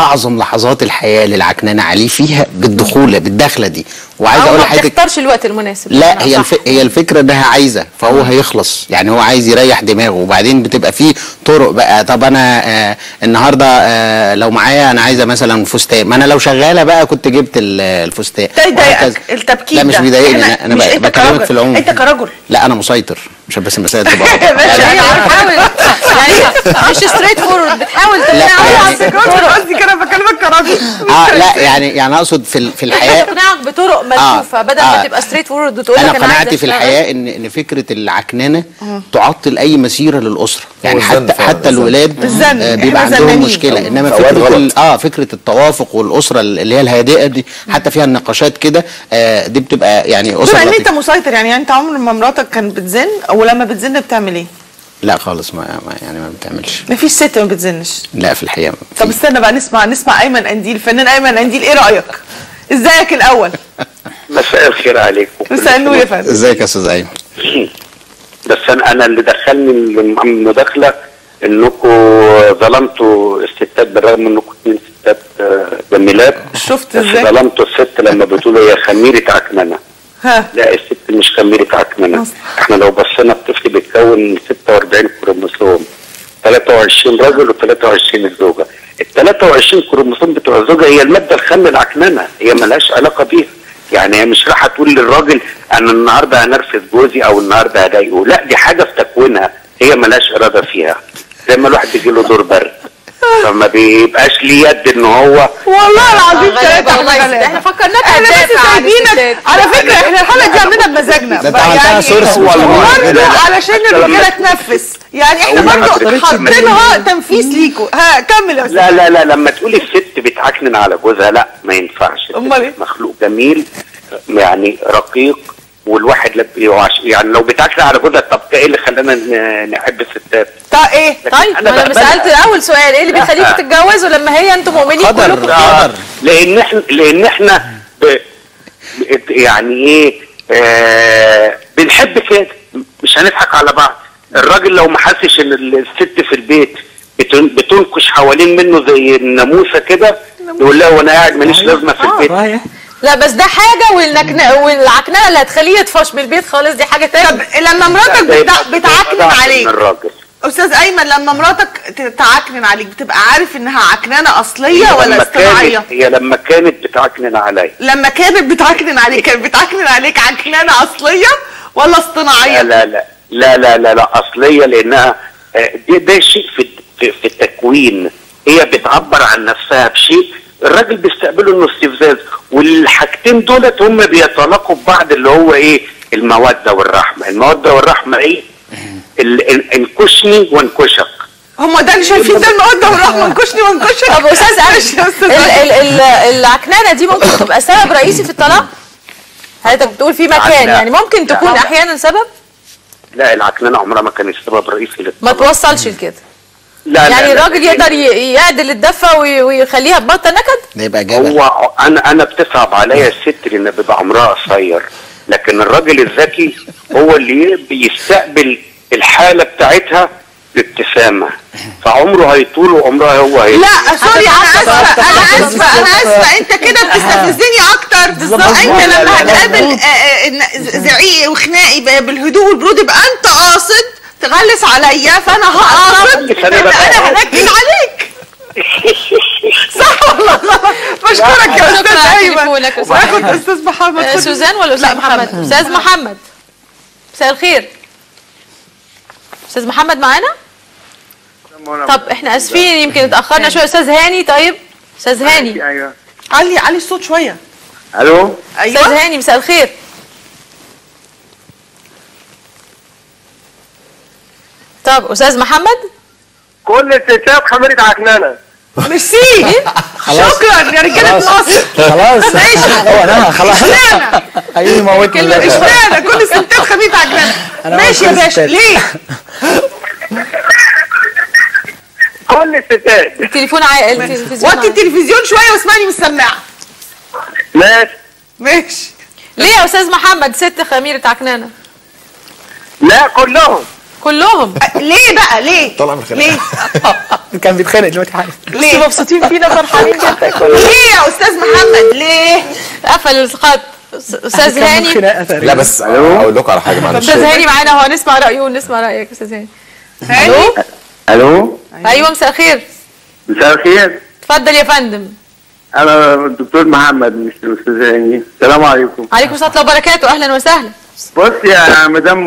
أعظم لحظات الحياة للعكنانة عليه فيها بالدخولة بالدخلة دي. وعايز أقول ما لحضرتك بتختارش الوقت المناسب. لا هي صح. الف... هي الفكرة إنها عايزة فهو هيخلص. يعني هو عايز يريح دماغه. وبعدين بتبقى فيه طرق بقى. طب أنا آه النهارده آه لو معايا أنا عايزة مثلا فستان. ما أنا لو شغالة بقى كنت جبت ال- الفستان. ده يضايقك وهكذا. التبكيت لا مش. بيضايقني. أنا, أنا مش بقى- بكلمك. في العموم. أنت كرجل. لا أنا مسيطر. عشان بس المسائل تبقى يعني بتحاول يعني مش straightforward بتحاول تقنعه قصدي كده بكلمك كراجل آه لا يعني يعني أقصد في في الحياة. تقنعك بطرق ملفوفه بدل ما آه. تبقى ستريت فورورد وتقول لك أنا قناعتي في. الحياة ان إن فكرة العكننة تعطل أي مسيرة للأسرة يعني حتى فعلا، حتى. الولاد آه بيبقى عندهم زنانين. مشكلة إنما فكرة. آه فكرة التوافق والأسرة اللي هي الهادئة دي حتى فيها النقاشات كده آه دي بتبقى يعني أسرة بما إن أنت. مسيطر يعني أنت عمر ما مراتك كانت بتزن ولما بتزن بتعمل إيه؟ لا خالص ما, ما يعني ما بتعملش مفيش ست ما بتزنش لا في الحقيقة طب استنى بقى نسمع نسمع أيمن أنديل الفنان أيمن أنديل إيه رأيك؟ ازيك الأول؟ مساء الخير عليكم. مساء النور يا فندم. ازيك يا أستاذ أيمن؟ بس أنا أنا اللي دخلني المداخله انكم ظلمتوا الستات بالرغم انكم اتنين ستات آه، جميلات. شفت إزاي؟ ظلمتوا الست لما بتقولوا هي خميرة عكننة. ها. لا الست مش خميرة عكننة. إحنا لو بصينا الطفل بيتكون من 46 كروموسوم 23 راجل و23 الزوجة. ال 23 كروموسوم بتوع الزوجة هي المادة الخام العكننه هي ملهاش علاقة بيها. يعني هي مش راح تقول للراجل أنا النهارده هنرفض جوزي أو النهارده هضايقه. لا دي حاجة في تكوينها هي ملهاش إرادة فيها. زي ما الواحد بيجي له دور برد فما بيبقاش ليه يد إن هو والله العظيم والله غلابة. إحنا فكرناك إحنا بس سايبينك. على فكرة إحنا الحلقة دي عاملينها بمزاجنا. ده انت عملتها سورس ولا علشان الرجالة تنفس. يعني إحنا برضه حاطينها تنفيس ليكوا. ها كمل يا لا أستاذ لا لا لما تقولي الست بتعكنن على جوزها لا ما ينفعش. أمال إيه؟ مخلوق جميل يعني رقيق والواحد لب- يعش- يعني لو بتعكنن على جوزها طب إيه اللي خلانا نحب الستات؟ طيب إيه؟ طيب أنا ما أنا بقبلها. سألت اول سؤال إيه اللي بيخليكم تتجوزوا لما هي أنتم مؤمنين قدر. كلكم؟ آه، لأن إحنا لأن إحنا ب... ب- يعني إيه آه بنحب كده. مش هنضحك على بعض. الراجل لو ما حسش إن الست في البيت بتن... بتنكش حوالين منه زي الناموسة كده يقول لها وأنا قاعد ماليش لازمة في البيت. رايح لا بس ده حاجة والنكنه اللي هتخليه يطفش من البيت خالص دي حاجة طب تانية لما مراتك يبقى- بتع- بتعكنن يبقى عليك. أستاذ أيمن لما مراتك ت- تعكنن عليك بتبقى عارف إنها عكنانة أصلية ولا اصطناعية؟ هي لما كانت بتعكنن عليا. لما كانت بتعكنن عليك كانت بتعكنن عليك عكنانة أصلية ولا اصطناعية؟ لا لا لا لا لا لا, لا أصلية لأنها آه، ده, ده شيء في في, في التكوين. هي بتعبر عن نفسها بشيء الراجل بيستقبله إنه استفزاز والحاجتين دولت هم بيتلاقوا ببعض اللي هو إيه؟ المودة والرحمة. المودة والرحمة إيه؟ انكشني وانكشك. هم ده اللي شايفين ده المقدة والرحمة. انكشني وانكشك. طب أستاذ العكنانة دي ممكن تبقى سبب رئيسي في الطلاق؟ حضرتك بتقول في مكان. يعني ممكن. تكون أحيانا سبب؟ لا العكنانة عمرها ما كانت سبب رئيسي ما للطلاق توصلش لكده. لا لا يعني لا. الراجل يقدر ي- يعدل الدفة وي- ويخليها تبطل نكد؟ ده يبقى جبل. هو أنا أنا بتصعب عليا الست لأن بيبقى عمرها قصير. لكن الراجل الذكي هو اللي بيستقبل الحالة بتاعتها بابتسامة. فعمره هيطول وعمرها هو هيطول. لا sorry أنا. آسفة أنا. آسفة أنا آسفة. أنت كده بتستفزني أكتر. بالظبط. أنت لما هتقابل آه، آه، زعيق وخناقي ب- بالهدوء والبرود يبقى أنت قاصد تغلس عليا فأنا يبقى بقى. أنا هنكد عليك. صح ولا غلط بشكرك يا أستاذ أيمن. واخد أستاذ محمد. آه، سوزان ولا أستاذ محمد. أستاذ محمد. مساء الخير. أستاذ محمد معانا؟ طب إحنا آسفين يمكن اتأخرنا شوية. أستاذ هاني طيب؟ أستاذ هاني. أيوه. علي علي الصوت شوية. ألو؟ أستاذ أيوه هاني مساء الخير. طب أستاذ محمد؟ كل الستات خمرة عكنانه ميرسي. شكرا. يا رجاله مصر خلاص. هو أنا خلاص. أيوه موتني كلمة إشمعنى؟ كل الستات خميس عجلانة أنا ماشي يا كل باشا. الستات. ليه؟ كل الستات. التليفون عا... التلفزيون وطي. التلفزيون شوية واسمعني من السماعة. ماشي. ماشي. ليه يا أستاذ محمد ست خميرة عكنانه لا كلهم. كلهم. ليه بقى؟ ليه؟ طلع من الخناقة. ليه؟ كان بيتخانق دلوقتي حاجة ليه؟ مبسوطين فينا فرحانين جدا. ليه يا أستاذ محمد؟ ليه؟ قفل الخط. أستاذ هاني. لا بس أقول لكم على حاجة معلش. أستاذ هاني معانا هو نسمع رأيه ونسمع رأيك أستاذ هاني. ألو؟ ألو؟ أيوه مساء الخير. مساء الخير. اتفضل يا فندم. أنا الدكتور محمد مش الاستاذ هاني. السلام عليكم. عليكم السلام ورحمة الله وبركاته. أهلا وسهلا. بص يا مدام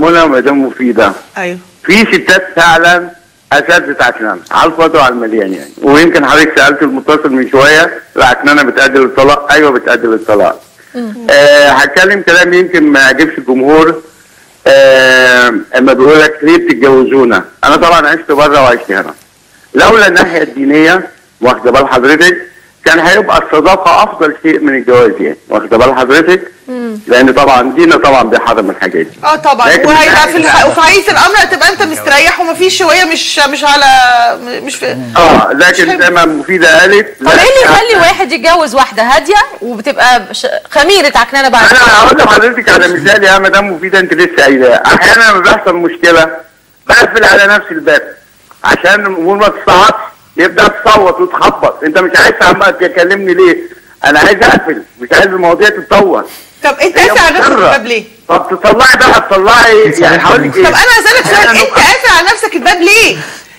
منى ومدام مفيدة. أيوه. في ستات فعلا اساتذه عكنانه على الفاضي وعلى المليان يعني. ويمكن حضرتك سألت المتصل من شوية العكنانه بتؤدي للطلاق. أيوه بتؤدي للطلاق. آه هتكلم كلام يمكن ما يعجبش الجمهور. آه أما بيقول لك ليه بتتجوزونا؟ أنا طبعا عشت بره وعشت هنا. لولا الناحية الدينية واخدة بال حضرتك كان هيبقى الصداقة أفضل شيء من الجواز يعني. واخدة بال حضرتك؟ لأن طبعا ديننا طبعا بيحرم الحاجات دي. آه طبعا. وهيبقى في الح... وفي حقيقه الأمر هتبقى أنت مستريح ومفيش شوية مش مش على مش في آه لكن زي ما مفيدة قالت طب إيه اللي يخلي واحد يتجوز واحدة؟ هادية وبتبقى ش... خميرة عكنانة بعد أنا هقول لحضرتك على مثال يا مدام مفيده أنت لسه قايلاه. أحيانا لما بيحصل مشكلة بقفل على نفس الباب عشان الأمور ما تصعدش يبدا تصوت وتخبط انت مش عايز عمال تكلمني ليه؟ أنا عايز اقفل مش عايز المواضيع تتطور طب انت قافل على نفسك. الباب ليه؟ طب تطلعي بقى تطلعي يعني هقول لك إيه؟ طب أنا هسألك سؤال أنا انت قافل على نفسك الباب ليه؟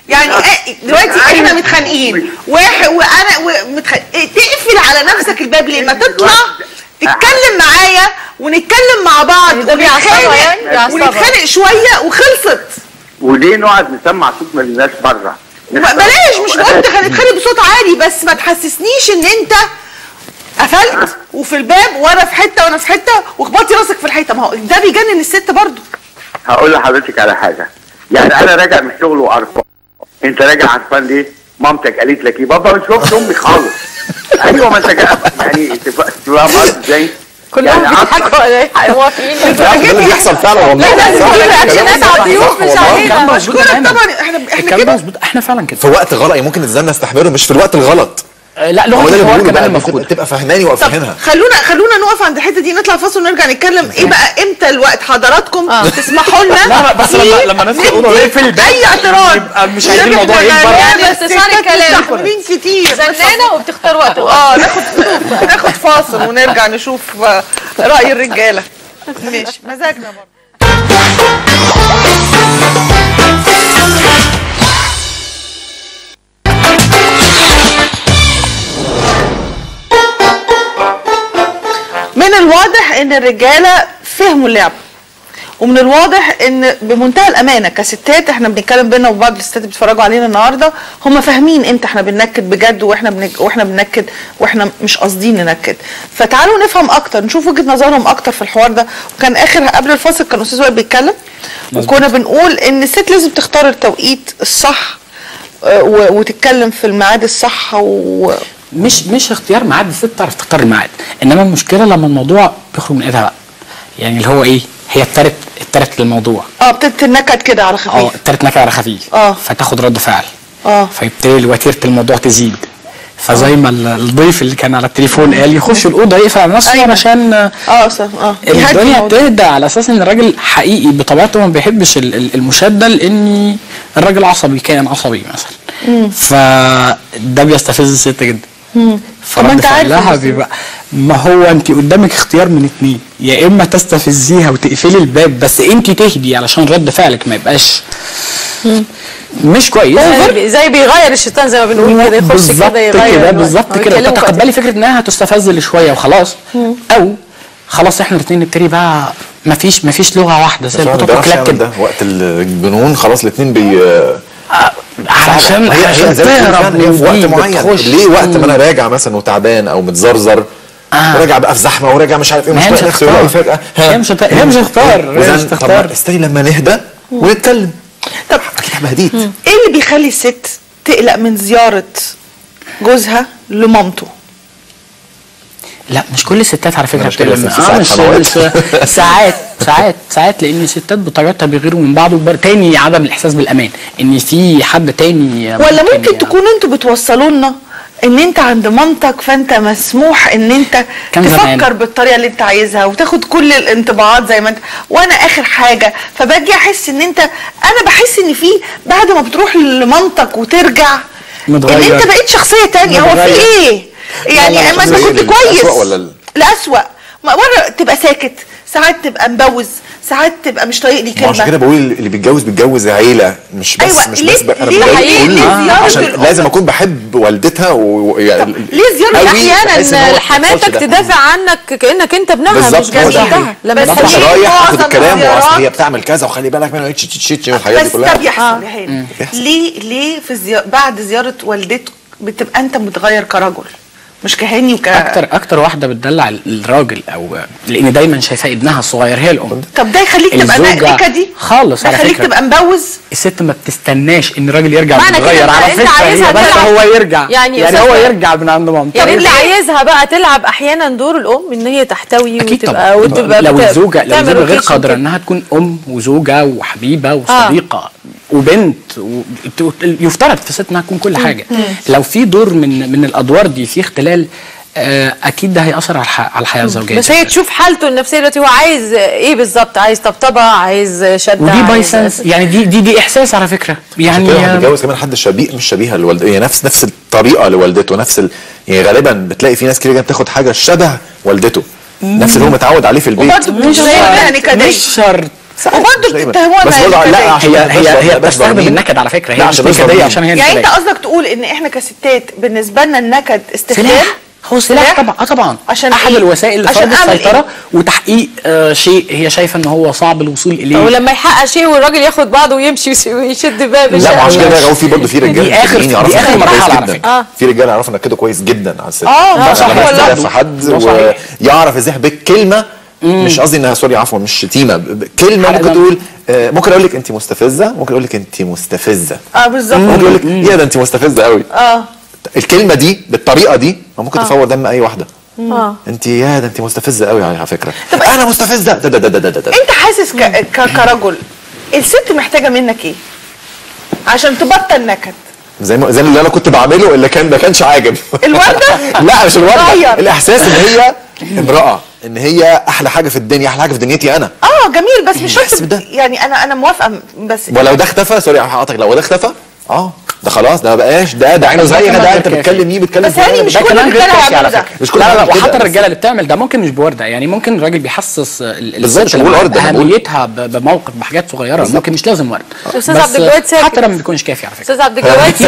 يعني آه، دلوقتي إحنا متخانقين واحد وأنا ومتخ... إيه، تقفل على نفسك الباب ليه؟ ما تطلع تتكلم معايا ونتكلم مع بعض يعني؟ ونتخانق. ونتخانق شوية وخلصت وليه نقعد نسمع صوت ما لناش بره؟ بلاش مش بقول هنتخانق بصوت عالي بس ما تحسسنيش إن أنت قفلت وفي الباب وأنا في حتة وأنا في حتة وخبطي راسك في الحيطة ما هو ده بيجنن الست برضه هقول لحضرتك على حاجة يعني أنا راجع من الشغل وقرفان أنت راجع عرفان ليه؟ مامتك قالت لك إيه؟ بابا مش شفت أمي خالص أيوه ما أنت يعني تبقى قصدي إزاي؟ كلهم يعني بيضحكوا. ولا إيه؟ موافقين ده اللي بيحصل فعلا والله. لا ده كل رياكشنات على الضيوف مش علينا مشكورة طبعا. إحنا إحنا كده مظبوط إحنا فعلا كده. في وقت غلط. ممكن الزمن نستحمله مش في الوقت الغلط. لا هو لغه الحوار كمان المفروض. تبقى, فهماني وفاهمها خلونا خلونا نقف عند الحتة دي نطلع فاصل ونرجع نتكلم. إيه بقى؟ إمتى الوقت؟ حضراتكم تسمحوا لنا؟ لا لا بس لما لما الناس يقولوا نقفل الباب أي اعتراض. يبقى مش عايزين الموضوع يكبر يعني. اختصار الكلام. مستحملين كتير. زنانه وبتختار وقت. آه ناخد ناخد فاصل ونرجع نشوف آه، رأي الرجالة. ماشي. مزاجنا برضه. الواضح إن الرجالة فهموا اللعبه ومن الواضح إن بمنتهى الأمانة كستات إحنا بنتكلم بينا وبعض الستات بيتفرجوا علينا النهارده هم فاهمين إمتى إحنا بننكد بجد وإحنا بنك وإحنا بننكد وإحنا مش قاصدين ننكد. فتعالوا نفهم أكتر نشوف وجهة نظرهم أكتر في الحوار ده. وكان آخر قبل الفاصل كان أستاذ وائل بيتكلم. وكنا بنقول إن الست لازم تختار التوقيت الصح آه، وتتكلم في الميعاد الصح و... مش مش اختيار ميعاد الست تعرف تختار الميعاد. انما المشكلة لما الموضوع بيخرج من ايدها بقى. يعني اللي هو إيه هي ابتدت ابتدت للموضوع آه ابتدت النكد كده على آه خفيف ابتدت نكد على خفيف. آه. فتاخد رد فعل. آه. فيبتدي وتيره الموضوع تزيد. فزي ما ال- الضيف اللي كان على التليفون قال يخش الأوضة يقفل على نفسه أيوة. علشان آه آه. الدنيا الموضوع. تهدى على أساس إن الراجل حقيقي بطبيعته ما بيحبش ال- ال- المشاده لأن الراجل عصبي كائن عصبي مثلا. فده بيستفز الست جدا. طب ما فرد انت عارف بيبقى ما هو انت قدامك اختيار من اتنين. يا إما تستفزيها وتقفلي الباب بس انت تهدي علشان رد فعلك ما يبقاش مش كويس. زي, زي بيغير الشيطان زي ما بنقول كده يخش كده يغير كده. بالظبط أو كده. تتقبلي فكرة إنها تستفز شوية وخلاص. أو خلاص إحنا الاثنين نبتدي بقى مفيش مفيش لغة واحدة زي القطط والكلاب كده ده. وقت الجنون خلاص الاثنين بي عشان هي عشان تهرب فعلا، هي في وقت معين بتخش. ليه وقت ما. أنا راجع مثلا وتعبان أو متزرزر آه. وراجع بقى في زحمة وراجع مش عارف إيه مش طايق نفسي هتختار. فجأة. هي مش هي مش هتختار. هي مش هتختار. ما استني لما نهدى ونتكلم طب أكيد هبقى هديت إيه اللي بيخلي الست تقلق من زيارة جوزها لمامته لا مش كل الستات على فكرة في آه ساعات ساعات ساعات ساعات لأن الستات بطبيعتها بيغيروا من بعض وبر- تاني عدم الإحساس بالأمان إن في حد تاني ولا ممكن ي- تكونوا أنتوا بتوصلوا لنا إن أنت عند مامتك فأنت مسموح إن أنت كان تفكر. بالطريقة اللي أنت عايزها وتاخد كل الانطباعات زي ما أنت وأنا آخر حاجة فباجي أحس إن أنت أنا بحس إن في بعد ما بتروح لمامتك وترجع إن متغير. انت بقيت شخصية تانية هو في متغير. إيه يعني اما انت كنت كويس. ولا ال- لأسوأ ما مرة تبقى ساكت ساعات تبقى مبوز ساعات تبقى مش طايق لي ما عشان كده كلمه بقول اللي بيتجوز بيتجوز عيلة مش بس أيوة، مش ليه- بس بقى أنا ليه- بقول عشان؟ لازم أكون بحب والدتها و... يعني ليه زيارة؟ هو أحيانا ما حماتك. تدافع عنك كأنك أنت ابنها بالظبط مش جنبها. لما بس رايح تاخد الكلام واصل هي بتعمل كذا وخلي بالك منها تش تش تش والحاجات دي بس ده كلها بيحصل ليه ليه في بعد زيارة والدتك بتبقى أنت متغير كرجل؟ مش كهاني وك أكتر أكتر واحدة بتدلع الراجل أو لأن دايما شايفاه ابنها الصغير هي الأم طب ده يخليك تبقى الزوجة نكدي خالص ده يخليك. تبقى مبوز الست ما بتستناش إن الراجل يرجع معنى كده على فكرة عايزها هي بس تلعب. هو يرجع يعني يعني, هو يرجع من عند مامته يعني اللي يرجع. عايزها بقى تلعب أحيانا دور الأم إن هي تحتوي وتبقى طبعا وتبقى لو الزوجه لو الزوجة غير قادرة. إنها تكون أم وزوجة وحبيبة وصديقة وبنت و... يفترض في ست انها تكون كل حاجة. لو في دور من من الأدوار دي في اختلال آه، أكيد ده هيأثر على الح... على الحياة الزوجية بس هي تشوف حالته النفسية دلوقتي هو عايز إيه بالظبط؟ عايز طبطبة؟ عايز شدة؟ ودي by عايز- sense يعني دي دي دي إحساس على فكرة. يعني يعني آه، كمان حد شبيه مش شبيهة لوالدته هي نفس نفس الطريقة لوالدته نفس ال... يعني غالبا بتلاقي في ناس كتير جدا بتاخد حاجة شبه والدته. نفس اللي هو متعود عليه في البيت. وبرضه مش نكديه مش شرط. وبرضه مش دايماً. بتتهموها بس برضه لا هي هي هي بتستخدم. النكد على فكرة لا، هي مش عشان ظالمين. عشان هي يعني انت. قصدك تقول ان إحنا كستات بالنسبة لنا النكد استخدام هو سلاح طبعا آه طبعا عشان أحد إيه؟ الوسائل عشان لفرض السيطرة إيه؟ وتحقيق آه شيء هي شايفة ان هو صعب الوصول إليه ولما يحقق شيء والراجل ياخد بعضه ويمشي ويشد باب لا ما عشان. كده هو في برضه في دي رجاله دي آخر ينكدوا مرحلة كويس على. آه. في رجالة يعرفوا ينكدوا كويس جدا على الست آه لا في حد. ويعرف إزاي بالكلمة مش قصدي إنها سوري عفوا مش شتيمه كلمة ممكن. تقول آه، ممكن أقول لك انت مستفزة ممكن أقول لك انت مستفزة. آه بالظبط. ممكن أقول لك يا ده انت مستفزة قوي آه. الكلمة دي بالطريقة دي ما ممكن تفور دم أي واحدة. آه. انت يا ده انت مستفزة قوي على فكرة. أنا مستفزة. ده ده ده ده ده, ده, ده. أنت حاسس ك... ك... كرجل الست محتاجة منك إيه؟ عشان تبطل نكد. زي ما زي اللي أنا كنت بعمله اللي كان ما كانش عاجب. الوردة؟ لا مش الوردة. الإحساس إن هي امراة إن هي أحلى حاجة في الدنيا أحلى حاجة في دنيتي أنا. آه جميل بس مش شرط. يعني أنا أنا موافقة بس ولو ده اختفى sorry هقطعك. لو ده اختفى؟ آه. ده خلاص ده ما بقاش ده ده عينه ده زي كمان ده انت. بتتكلم مين بتكلم بس هاني فلان. مش كله هيعملوا. مش كل لا لا وحتى الرجالة اللي بتعمل ده ممكن مش بوردة يعني ممكن الراجل بيحسس ال- بالظبط، الست اهميتها ب- بموقف بحاجات صغيرة ممكن مش لازم ورد أستاذ بس عبد الجواد ساكت. حتى لما بيكونش كافي على فكرة أستاذ عبد الجواد نفس.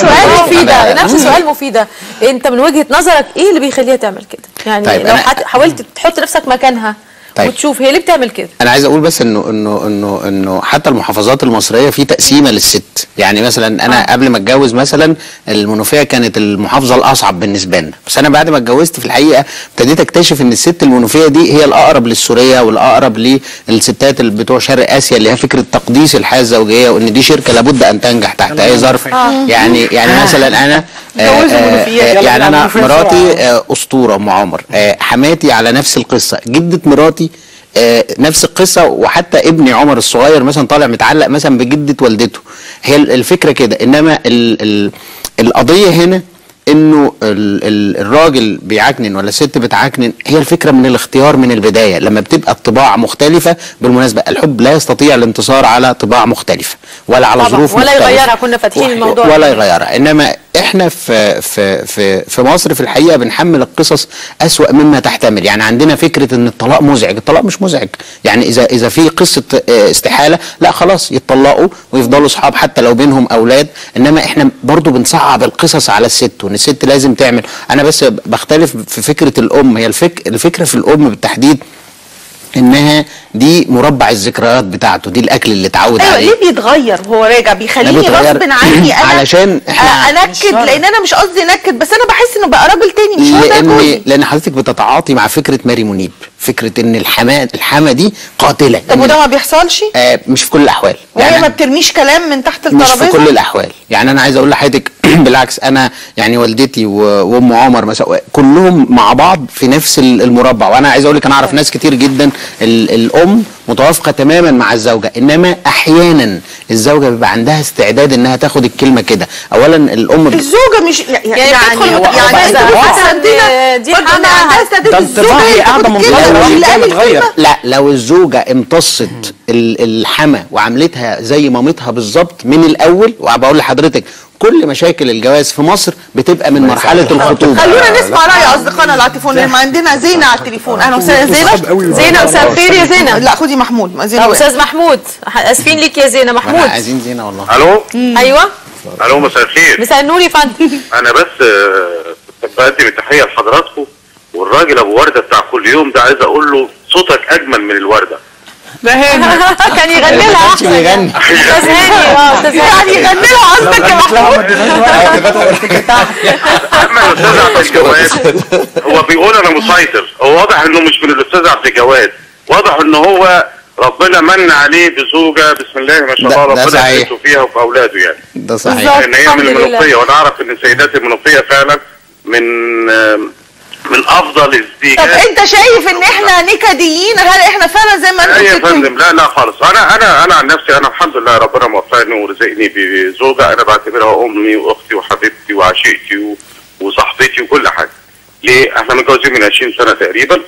سؤال. مفيدة آه. نفس سؤال مفيدة انت من وجهة نظرك إيه اللي بيخليها تعمل كده يعني طيب، لو حاولت تحط نفسك مكانها طيب. وتشوف هي ليه بتعمل كده؟ أنا عايز أقول بس انه انه انه إنه حتى المحافظات المصرية في تقسيمة للست. يعني مثلا أنا آه. قبل ما أتجوز مثلا المنوفية كانت المحافظة الأصعب بالنسبة لنا. بس أنا بعد ما اتجوزت في الحقيقة ابتديت أكتشف إن الست المنوفية دي هي الأقرب للسورية والأقرب للستات اللي بتوع شرق آسيا اللي هي فكرة تقديس الحياة الزوجية وإن دي شركة لابد أن تنجح تحت أي ظرف. يعني يعني مثلا أنا آه، آه، آه، يعني أنا مراتي. آه، أسطورة أم عمر. آه، حماتي على نفس القصة. جدة مراتي آه، نفس القصة وحتى ابني عمر الصغير مثلا طالع متعلق مثلا بجدة والدته هي ال- الفكرة كده إنما ال ال القضية هنا إنه ال ال الراجل بيعكنن ولا الست بتعكنن هي الفكرة من الاختيار من البداية لما بتبقى الطباع مختلفة بالمناسبة الحب لا يستطيع الانتصار على طباع مختلفة ولا على ظروف ولا مختلفة. يغيرها، كنا فاتحين الموضوع ولا. يغيرها إنما إحنا في في في في مصر في الحقيقة بنحمل القصص أسوأ مما تحتمل. يعني عندنا فكرة إن الطلاق مزعج. الطلاق مش مزعج. يعني إذا إذا في قصة آه، استحالة لا خلاص يتطلقوا ويفضلوا اصحاب حتى لو بينهم أولاد. إنما إحنا برضو بنصعب القصص على الست وإن الست لازم تعمل. أنا بس بختلف في فكرة الأم. هي الفك الفكرة في الأم بالتحديد إنها دي مربع الذكريات بتاعته دي الأكل اللي اتعود أيوه عليه. ليه بيتغير وهو راجع؟ بيخليني غصب عني أنا علشان آه، أنكد لأن أنا مش قصدي أنكد بس أنا بحس إنه بقى راجل تاني مش هو ده لأن لأن حضرتك بتتعاطي مع فكرة ماري منيب. فكرة إن الحما الحما دي قاتلة. طب وده ما بيحصلش؟ آه مش في كل الأحوال. وهي ما بترميش كلام من تحت مش في الترابيزة؟ كل الأحوال. يعني أنا عايز أقول لحضرتك بالعكس أنا يعني والدتي وأم عمر مثلا كلهم مع بعض في نفس ال- المربع. وأنا عايز أقول لك أنا أعرف ناس كتير جدا ال- الأم متوافقة تماما مع الزوجة إنما أحيانا الزوجة بيبقى عندها استعداد إنها تاخد الكلمة كده اولا الأم الزوجة مش يعني يعني يعني. يعني إن عندنا دي حاجة- عندها استعداد انطباع هي متغير. الكلمة. لا لو الزوجة امتصت ال- الحما وعملتها زي مامتها بالظبط من الأول وبقول لحضرتك كل مشاكل الجواز في مصر بتبقى من مرحلة الخطوبة. خلونا نسمع رأي أصدقائنا على التليفون. لأن عندنا زينة على التليفون. أهلا وسهلا زينة؟ زينة مساء الخير يا زينة؟ لا خدي محمود. وقعت. أستاذ محمود. آسفين ليك يا زينة. وإحنا محمود. عايزين زينة والله. ألو؟ أيوه. ألو مساء الخير. مساء النور يا فندم. أنا بس آه، كنت بقدم التحية لحضراتكم والراجل أبو وردة بتاع كل يوم ده عايز أقول له صوتك أجمل من الوردة. هنا كان يغني لها. احسن يغني. أستاذ هاني آه أستاذ يعني يغني لها قصدك يا محمود. اما الأستاذ عبد الجواد هو بيقول أنا مسيطر. هو واضح إنه مش من الأستاذ عبد الجواد. واضح إن هو ربنا من عليه بزوجة بسم الله ما شاء الله ربنا. يبارك فيها وفي أولاده يعني. ده صحيح. إن هي من. المنوفية وأنا أعرف إن سيدات المنوفية فعلا من من أفضل طب الزيجات أنت شايف إن إحنا نكديين؟ هل إحنا فعلا زي ما لا يا فندم لا لا خالص. أنا أنا أنا عن نفسي أنا الحمد لله ربنا موفقني ورزقني بزوجة. أنا بعتبرها أمي وأختي وحبيبتي وعشيقتي وصاحبتي وكل حاجة. ليه؟ إحنا متجوزين من 20 سنة تقريبا.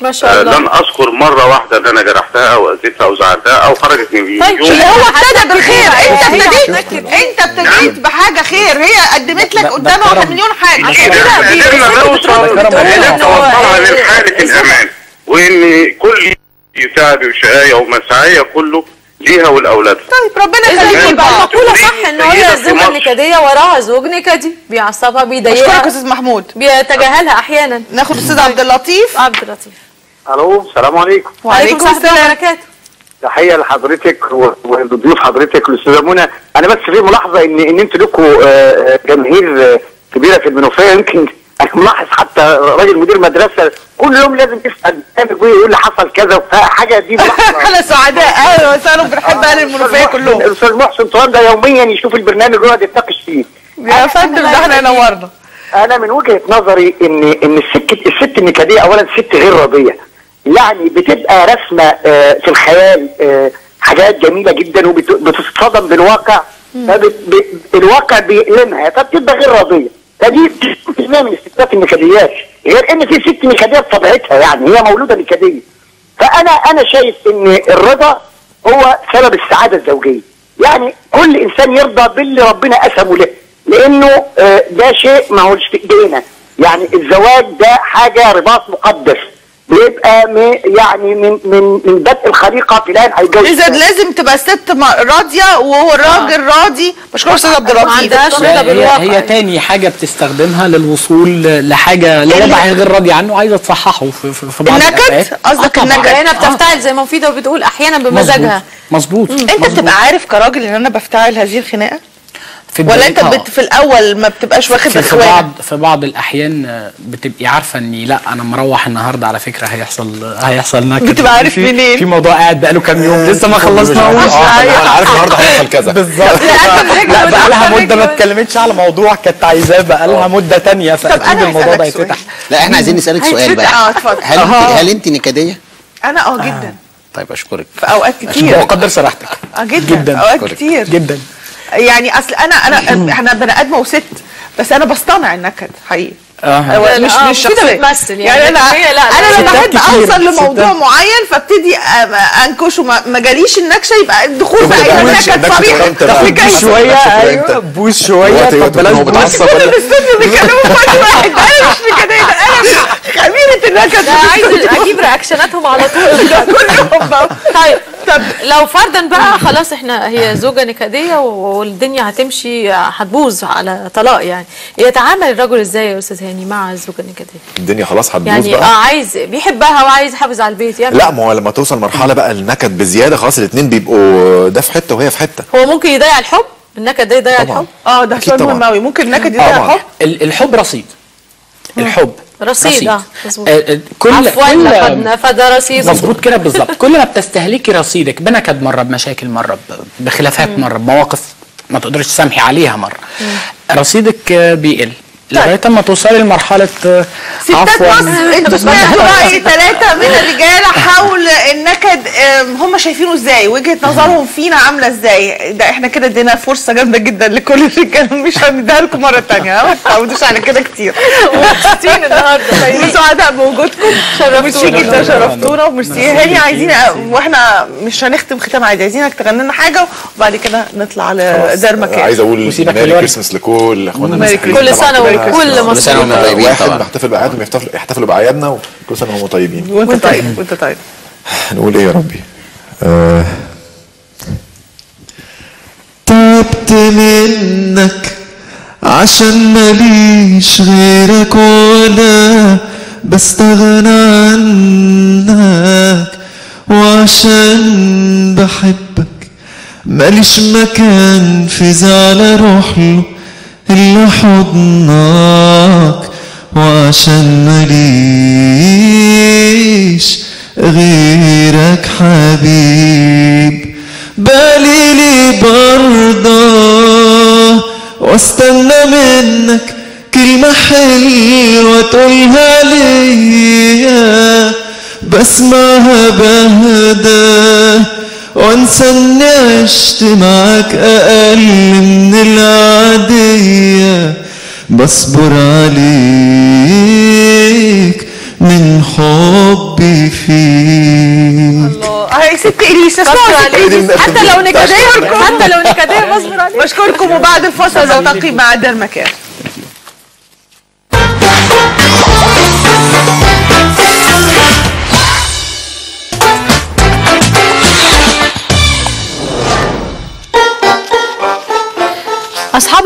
ما آه شاء الله. لن أذكر مرة واحدة أن أنا جرحتها أو أذيتها أو زعلتها أو خرجت من طيب يوم اللي هو ابتدى بالخير أنت أبتديت أنت ابتديت بحاجة خير. هي قدمت لك قدامها مليون حاجة. عشان كده قدرنا نوصل قدرنا نوصلها آه، لحاله الأمان وإن كل تعبي وشقايا ومساعية كله ليها ولأولادها. طيب ربنا يخليك. يبقى بقى المقولة صح ان هي مصر. النكدية وراها زوج نكدي. بيعصبها أشكرك يا بيضايقها أستاذ محمود. بيتجاهلها أحيانا. ناخد أستاذ عبد اللطيف. عبد اللطيف. ألو السلام عليكم. وعليكم ورحمة الله السلام. وبركاته تحية لحضرتك و- وضيوف حضرتك الأستاذة منى. أنا بس في ملاحظة ان إن أنتوا لكم جماهير آه، كبيرة في المنوفية. يمكن أنا ملاحظ حتى راجل مدير مدرسة كل يوم لازم يسأل ويقول لي حصل كذا فحاجه دي إحنا سعداء. أهلا وسهلا بنحب أهل المنوفية كلهم. الأستاذ محسن طوان ده يوميا يشوف البرنامج ويقعد يتناقش فيه. يا فندم ده إحنا نورنا. أنا من وجهة نظري ان إن الست الست النكدية اولا ست غير راضية. يعني بتبقى رسمة آه، في الخيال آه، حاجات جميلة جدا وبتصطدم بالواقع. فالواقع بيألمها فبتبقى غير راضية. فدي 90% من الستات النكديات غير إن في ست نكديه بطبيعتها يعني هي مولودة نكديه فأنا أنا شايف إن الرضا هو سبب السعادة الزوجية. يعني كل إنسان يرضى باللي ربنا قسمه له لأنه آه، ده شيء ما هوش في إيدينا. يعني الزواج ده حاجة رباط مقدس. بيبقى يعني من من من بدء الخليقة فلان هيتجوز إذا فلان. لازم تبقى الست راضية وهو الراجل راضي. بشكرك أستاذ عبد اللطيف لا، هي, بالواقع هي تاني حاجة بتستخدمها للوصول لحاجة لوضع هي غير راضيه عنه عايزة تصححه في, في, في بعض النكد؟ الأوقات. قصدك آه. النكد. هنا بتفتعل زي ما مفيدة بتقول أحيانا بمزاجها. مظبوط. أنت. بتبقى عارف كراجل إن أنا بفتعل هذه الخناقة؟ في ولا انت بت في الأول ما بتبقاش واخد في, في بعض في بعض الأحيان آه، بتبقي عارفة إني لأ أنا مروح النهارده على فكرة هيحصل هيحصل نكد. بتبقى عارف في- منين؟ في موضوع قاعد بقاله كام يوم لسه ما خلصناهوش. آه أنا عارف النهارده هيحصل كذا. لا بقى لها مدة ما اتكلمتش على موضوع كانت عايزاه بقى لها مدة تانية فأكيد الموضوع ده. هيتفتح. لا إحنا عايزين نسألك سؤال بقى. آه اتفضل. هل انت هل أنت نكدية؟ أنا آه جدا. طيب أشكرك. في أوقات كتير. بقدر صراحتك. آه جدا. أوقات. كتير. جدا. يعني أصل أنا أنا أنا بني ادمه وست بس أنا بصطنع النكد حقيقي. آه هو مش مش. بتمثل يعني، يعني أنا لا، أنا لما احب أوصل لموضوع. معين فأبتدي أ- انكش وما ما جاليش النكشة يبقى الدخول بقى يبقى نكد ده كده صريح. في بوس شوية أيوه أنت. بوس شوية طب بلاش بوس واحد أنا مش في كده أنا خبيره النكد ده عايز أجيب رياكشناتهم على طول كلهم. طيب طب لو فرضا بقى خلاص إحنا هي زوجة نكدية والدنيا هتمشي هتبوظ على طلاق يعني يتعامل الرجل إزاي يا أستاذ هاني مع الزوجه النكديه الدنيا خلاص هتبوظ يعني آه بقى عايز بيحبها وعايز يحافظ على البيت يعني لا ما هو لما توصل مرحلة بقى النكد بزيادة خلاص الاثنين بيبقوا ده في حتة وهي في حتة. هو ممكن يضيع الحب؟ النكد ده يضيع طبعا. الحب؟ آه ده سؤال. مهم قوي ممكن النكد يضيع طبعا. الحب؟ ال- الحب رصيد. الحب رصيد آه مظبوط. آه، آه، كل عفوا كل لقد نفد رصيد. مظبوط كده بالظبط. كل ما بتستهلكي رصيدك بنكد مرة بمشاكل مرة بخلافات مرة بمواقف ما تقدرش تسامحي عليها مرة. رصيدك بيقل. لغاية أما توصلي لمرحلة آه، ستات عفوا. مصر أنتوا سمعتوا رأي ثلاثة من الرجال حول النكد هم شايفينه إزاي؟ وجهة نظرهم فينا عاملة إزاي؟ ده إحنا كده ادينا فرصة جامدة جدا لكل الرجال مش هنديها لكم مرة ثانية ما تعودوش على كده كتير. مبسوطين النهارده. طيبين سعداء بوجودكم ميرسي جدا شرفتونا. وميرسي هاني عايزين وإحنا مش هنختم ختام عادي. عايزينك تغني لنا حاجة وبعد كده نطلع على دار مكان. عايز أقول ميري. كريسماس لكل أخواننا كل. سنة كلنا وكل كريسماس. كل مصري وأنتم طيبين واحد بيحتفل باعيادهم يحتفل يحتفلوا بأعيادنا وكل سنة وهم طيبين. وأنت طيب وأنت طيب. نقول إيه يا ربي؟ آه تعبت منك عشان ماليش غيرك ولا بستغنى عنك وعشان بحبك ماليش مكان في زعل أروح له. إلا حضنك وعشان ماليش غيرك حبيب؟ بالي لي برضه واستنى منك كلمة حلوة تقولها ليا بسمعها بهدى وانسى اني عشت معاك أقل من العادية. بصبر عليك من حبي فيك. هاي ست إليسا اسمعوا ست إليسا. حتى لو نكدية حتى لو نكدية بصبر عليه بشكركم وبعد الفصل نلتقي مع دار مكان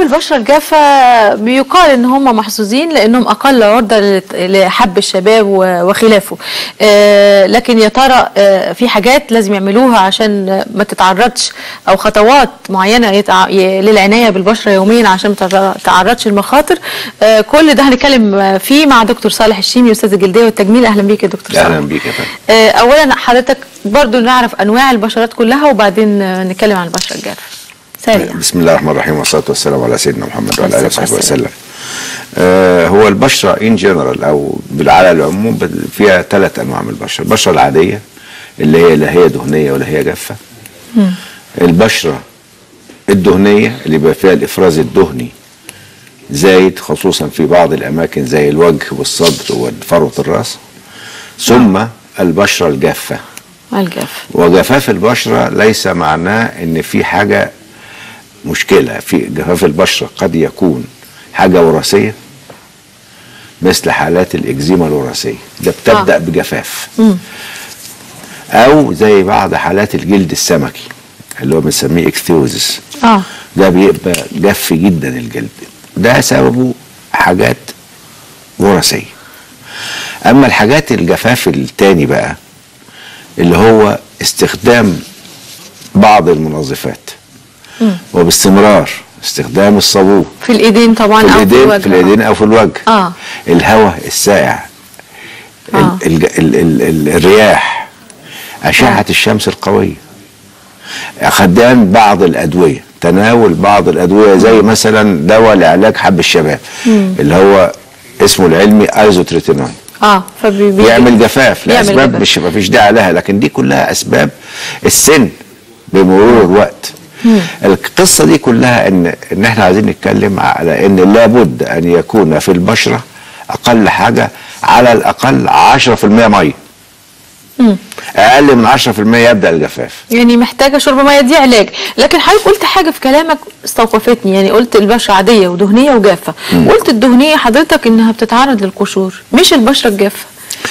اصحاب البشره الجافه بيقال إن هم محظوظين لأنهم أقل عرضة لحب الشباب وخلافه. آه، لكن يا ترى آه، في حاجات لازم يعملوها عشان ما تتعرضش أو خطوات معينة يتع... للعناية بالبشره يوميا عشان ما تتعرضش المخاطر؟ آه، كل ده هنتكلم فيه مع دكتور صالح الشيمي أستاذ الجلديه والتجميل. أهلا بيك يا دكتور صالح. أهلا بيك يا فندم. اولا حضرتك برضو نعرف أنواع البشرات كلها وبعدين نتكلم عن البشره الجافة. سريع بسم الله الرحمن الرحيم والصلاة والسلام على سيدنا محمد وعلى آله وصحبه. وسلم. آه هو البشرة ان جنرال أو على العموم فيها ثلاث أنواع من البشرة، البشرة العادية اللي هي لا هي دهنية ولا هي جافة. البشرة الدهنية اللي بيبقى فيها الإفراز الدهني زايد خصوصا في بعض الأماكن زي الوجه والصدر وفروه الرأس. ثم البشرة الجافة الجاف وجفاف البشرة ليس معناه إن في حاجة مشكلة في جفاف البشرة قد يكون حاجة وراثية مثل حالات الإكزيما الوراثية ده بتبدأ آه. بجفاف مم. أو زي بعض حالات الجلد السمكي اللي هو بنسميه ichthyosis آه ده بيبقى جاف جدا الجلد ده سببه حاجات وراثية أما الحاجات الجفاف التاني بقى اللي هو استخدام بعض المنظفات. وباستمرار استخدام الصابون. في الإيدين طبعا في أو في الإيدين الوجه. في الإيدين أو في الوجه. آه. الهواء الساقع. آه. ال ال ال ال ال الرياح. أشعة الشمس القوية. خدان بعض الأدوية. تناول بعض الأدوية زي مثلا دواء لعلاج حب الشباب. مم. اللي هو اسمه العلمي ايزوتريتينوين آه فبي بي- يعمل جفاف. جفاف. مش ما فيش داعي لها. لكن دي كلها أسباب. السن بمرور الوقت مم. القصة دي كلها ان إن إحنا عايزين نتكلم على إن لابد أن يكون في البشرة أقل حاجة على الأقل 10% مية. مم. أقل من 10% يبدأ الجفاف. يعني محتاجة شرب مية دي علاج. لكن حضرتك قلت حاجة في كلامك استوقفتني. يعني قلت البشرة عادية ودهنية وجافة. قلت الدهنية حضرتك إنها بتتعرض للقشور مش البشرة الجافة.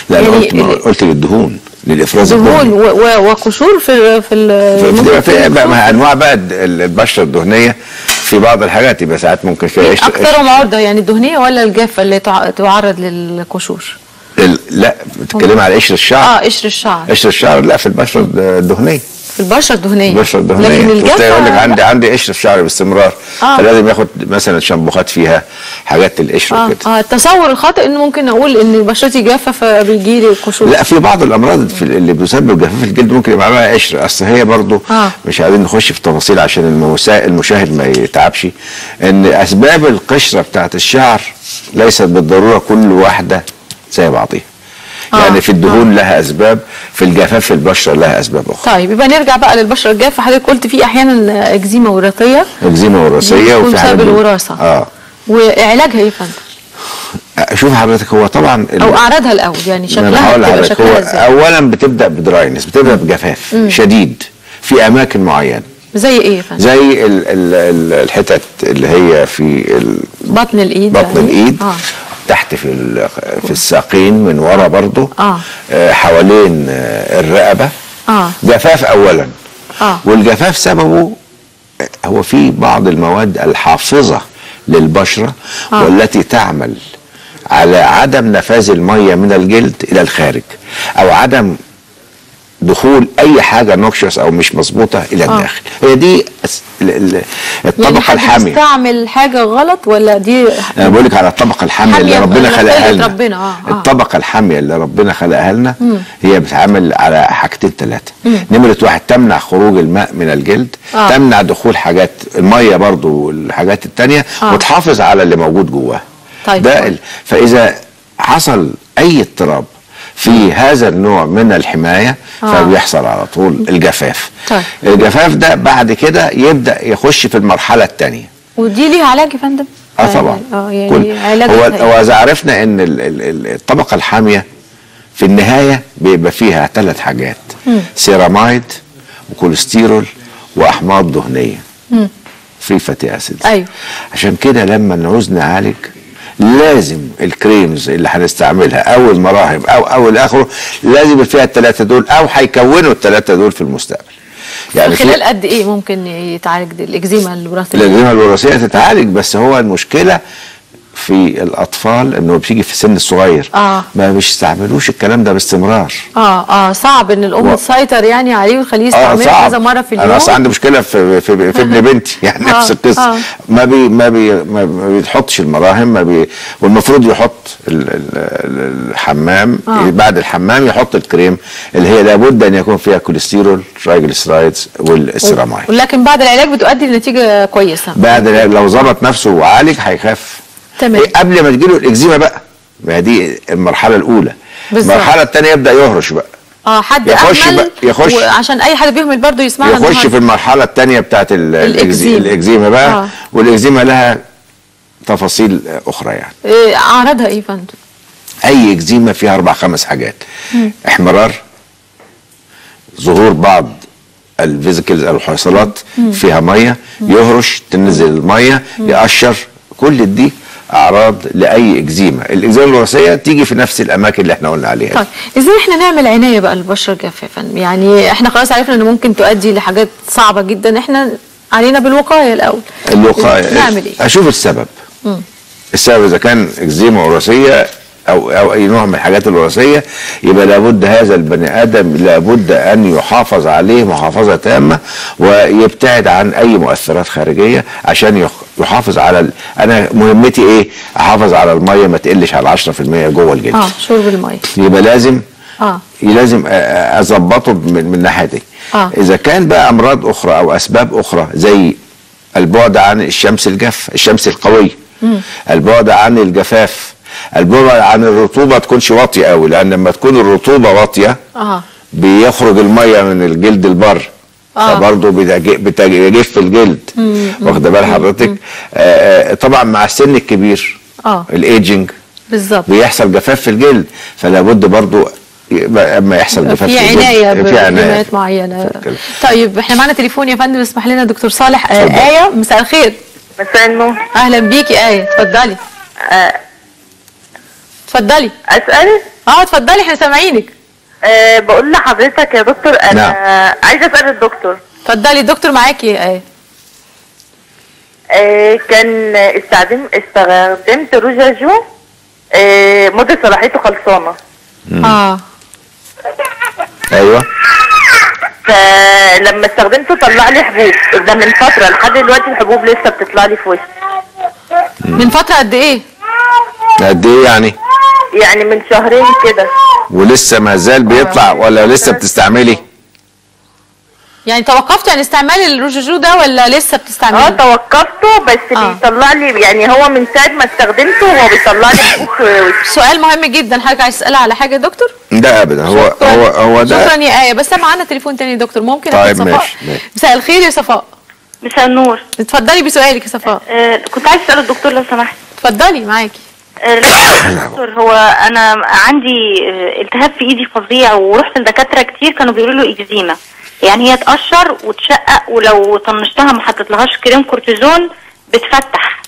لا يعني قلت قلت للدهون. للإفراز دهون وقشور في في ال- في- بقى أنواع بقى البشرة الدهنية. في بعض الحاجات يبقى ساعات ممكن فيها قشر اكثرهم عرضه يعني الدهنية ولا الجافة اللي تع- تعرض للقشور؟ لا بتتكلمي على قشر الشعر. آه قشر الشعر. قشر الشعر لا في البشرة الدهنية. البشره الدهنيه البشره الدهنيه لكن الجافه يقول لك. عندي عندي قشر في شعري باستمرار. آه. فلازم ياخد مثلا شامبوهات فيها حاجات القشر آه. وكده. آه التصور الخاطئ إنه ممكن أقول إن بشرتي جافة فبيجي لي قشور. لا في بعض الأمراض في اللي بتسبب جفاف الجلد ممكن يبقى معاها قشر. أصل هي برضو آه. مش عايزين نخش في تفاصيل عشان المشاهد ما يتعبش. إن أسباب القشرة بتاعت الشعر ليست بالضرورة كل واحدة زي بعضها آه. يعني في الدهون لها أسباب في الجفاف في البشرة لها أسباب أخرى طيب يبقى نرجع بقى للبشرة الجافة حضرتك قلت في أحيانا اكزيما وراثية إكزيما وراثية وفي بسبب حاجات الوراثة. آه وعلاجها إيه يا فندم؟ شوف حضرتك هو طبعا أو أعراضها الأول يعني شكلها بتبقى شكلها إزاي؟ اولا بتبدأ بدراينس بتبدأ بجفاف مم. شديد في أماكن معينة زي إيه يا فندم؟ زي ال ال ال الحتت اللي هي في بطن الإيد بطن يعني؟ الإيد آه تحت في في الساقين من ورا برضو آه. آه، حوالين آه، الرقبة. آه. جفاف اولا. آه. والجفاف سببه هو في بعض المواد الحافظة للبشرة آه. والتي تعمل على عدم نفاذ المية من الجلد إلى الخارج أو عدم دخول أي حاجة نوكشوس أو مش مظبوطة إلى آه. الداخل هي دي يعني الطبقة حد الحامية بيستعمل حاجة غلط ولا دي أنا بقول لك على الطبقة الحامية اللي ربنا خلقها لنا ربنا، آه، آه. الطبقة الحامية اللي ربنا خلقها لنا. هي بتعمل على حاجتين ثلاثة. نمرة واحد تمنع خروج الماء من الجلد آه. تمنع دخول حاجات المية برضو والحاجات التانية آه. وتحافظ على اللي موجود جواه طيب ده. ال- فإذا حصل أي اضطراب في هذا النوع من الحماية آه. فبيحصل على طول الجفاف طيب الجفاف ده بعد كده يبدأ يخش في المرحلة الثانية ودي ليها علاج يا فندم؟ آه طبعا آه يعني كل علاج هو إيه؟ هو إذا عرفنا إن ال- ال- ال- الطبقة الحامية في النهاية بيبقى فيها ثلاث حاجات مم. سيرامايد وكوليسترول وأحماض دهنية مم. free fatty acid أيوه عشان كده لما نعوز نعالج لازم ال creams اللي هنستعملها أو المراهم أو أو إلى آخره لازم يبقى فيها الثلاثه دول أو هيكونوا الثلاثه دول في المستقبل يعني خلال قد إيه ممكن يتعالج الإكزيما الوراثية؟ الأنزيمة الوراثية تتعالج بس هو المشكلة في الأطفال إنه بتيجي في السن الصغير. آه. ما بيستعملوش الكلام ده باستمرار. آه آه صعب إن الأم و- تسيطر يعني عليه وتخليه آه يستعمله صعب. كذا مرة في اليوم أنا أصلا عندي مشكلة في في, في ابن بنتي يعني آه، نفس القصة. آه. ما بي ما بي ما بيتحطش المراهم ما بي والمفروض يحط ال- ال- ال- الحمام آه. بعد الحمام يحط الكريم اللي هي لابد أن يكون فيها كوليسترول triglycerides وال ceramide. ولكن بعد العلاج بتؤدي لنتيجة كويسة. بعد لو ظبط نفسه وعالج هيخف تمام إيه قبل ما تجيله الإكزيما بقى ما دي المرحلة الأولى بالظبط. المرحلة الثانية يبدأ يهرش بقى آه حد يخش بقى- يخش. وعشان أي حد بيهمل برضه يسمعنا يخش. في المرحلة الثانية بتاعت الإكزيما بقى آه. والإكزيما لها تفاصيل أخرى يعني إيه أعراضها إيه يا فندم؟ أي إكزيما فيها أربع خمس حاجات مم. إحمرار ظهور بعض الفيزيكلز أو الحصلات. فيها مية يهرش تنزل المية يقشر كل دي أعراض لأي إكزيما. الإكزيما الوراثية تيجي في نفس الأماكن اللي إحنا قلنا عليها طيب إزاي إحنا نعمل عناية بقى للبشره فندم يعني إحنا خلاص عرفنا إن ممكن تؤدي لحاجات صعبة جدا. إحنا علينا بالوقاية الأول. الوقاية. نعمل إيه؟ أشوف السبب. مم. السبب إذا كان إكزيما وراثية أو أو أي نوع من الحاجات الوراثية يبقى لابد هذا البني آدم لابد أن يحافظ عليه محافظة تامة ويبتعد عن أي مؤثرات خارجية عشان يحافظ على ال... أنا مهمتي إيه؟ أحافظ على المية ما تقلش على 10% جوه الجلد آه شرب المية يبقى لازم آه لازم أظبطه من الناحية دي آه. إذا كان بقى أمراض أخرى أو أسباب أخرى زي البعد عن الشمس الجاف الشمس القوية مم. البعد عن الجفاف البعد عن الرطوبة تكونش واطية قوي لأن لما تكون الرطوبة واطية آه. بيخرج المية من الجلد البر آه. فبرضه بتج- بتجف الجلد. مم. واخده بال حضرتك؟ آه آه، طبعا مع السن الكبير آه. الايجنج بالظبط. بيحصل جفاف في الجلد فلا بد برضو يبقى اما يحصل جفاف في عناية في عناية. بكلمات معينه كده. طيب إحنا معانا تليفون يا فندم اسمح لنا دكتور صالح. آه. آية مساء الخير. مساء النور. أهلا بيكي آية اتفضلي. اتفضلي. اسال آه اتفضلي إحنا سامعينك. أه بقول لحضرتك يا دكتور أنا نعم. عايزة أسأل الدكتور. اتفضلي الدكتور معاكي. إيه أه كان استخدم استخدمت روجاجو أه مدة صلاحيته خلصانة. آه. أيوه. فلما استخدمته طلع لي حبوب. ده من فترة لحد دلوقتي الحبوب لسه بتطلع لي في وشي. من فترة قد إيه؟ قد إيه يعني؟ يعني من شهرين كده. ولسه ما زال بيطلع ولا لسه بتستعملي؟ يعني توقفتي عن استعمال الروجوجو ده ولا لسه بتستعمليه آه توقفته بس آه. بيطلع لي يعني هو من ساعة ما استخدمته هو بيطلع لي وشي سؤال مهم جدا حضرتك عايز تسألها على حاجة يا دكتور؟ ده ابدا هو شكراً. هو هو ده شكرا يا آية بس معانا تليفون تاني يا دكتور ممكن طيب صفاء. مساء الخير يا صفاء. مساء النور. اتفضلي بسؤالك يا صفاء. آه كنت عايز أسأل الدكتور لو سمحت. اتفضلي معاكي. آه لا يا دكتور هو أنا عندي آه، التهاب في إيدي فظيع ورحت لدكاترة كتير كانوا بيقولوا له إكزيما. يعني هي تقشر وتشقق ولو طنشتها ما حطيتلهاش كريم كورتيزون بتفتح.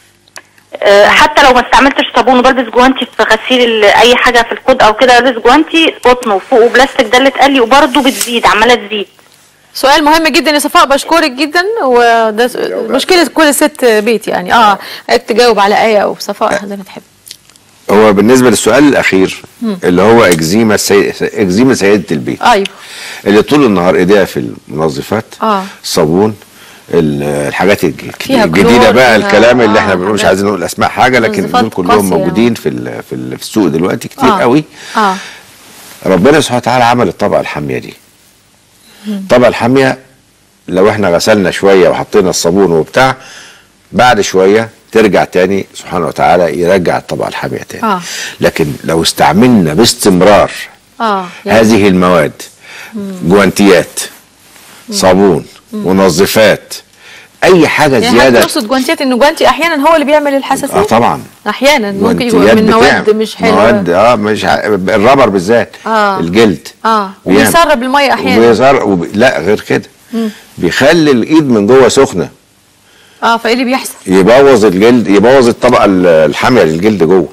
آه، حتى لو ما استعملتش صابون وبلبس جوانتي في غسيل أي حاجة في القود أو كده بلبس جوانتي قطن وفوقه بلاستيك ده اللي اتقال لي وبرده بتزيد عمالة تزيد. سؤال مهم جدا يا صفاء بشكرك جدا وده مشكلة كل ست بيت يعني. آه تجاوب على آية أو صفاء زي ما تحب. هو بالنسبة للسؤال الأخير مم. اللي هو إكزيما سي... إكزيما سيده البيت أيوه اللي طول النهار إيديها في المنظفات آه صابون ال- الحاجات الجديدة بقى الكلام اللي آه، إحنا بنقول مش. عايزين نقول أسماء حاجة لكن دول كلهم. موجودين في ال- في ال- في السوق دلوقتي كتير آه. قوي آه ربنا سبحانه وتعالى عمل الطبقة الحامية دي الطبقة الحامية لو إحنا غسلنا شوية وحطينا الصابون وبتاع بعد شوية ترجع تاني سبحانه وتعالى يرجع الطبقة الحامية تاني. آه. لكن لو استعملنا باستمرار آه هذه المواد جوانتيات صابون منظفات أي حاجة يعني زيادة تقصد جوانتيات إنه جوانتي أحيانا هو اللي بيعمل الحساسية؟ آه طبعا. أحيانا. ممكن يبقى من مواد بتعمل. مش حلوة. مواد آه مش الرابر بالذات آه. الجلد. آه. وبيسرب المية أحيانا. وبيظهر وب... لا غير كده. مم. بيخلي الإيد من جوه سخنة. آه فايه اللي بيحصل؟ يبوظ الجلد يبوظ الطبقة ال- الحامية للجلد جوه.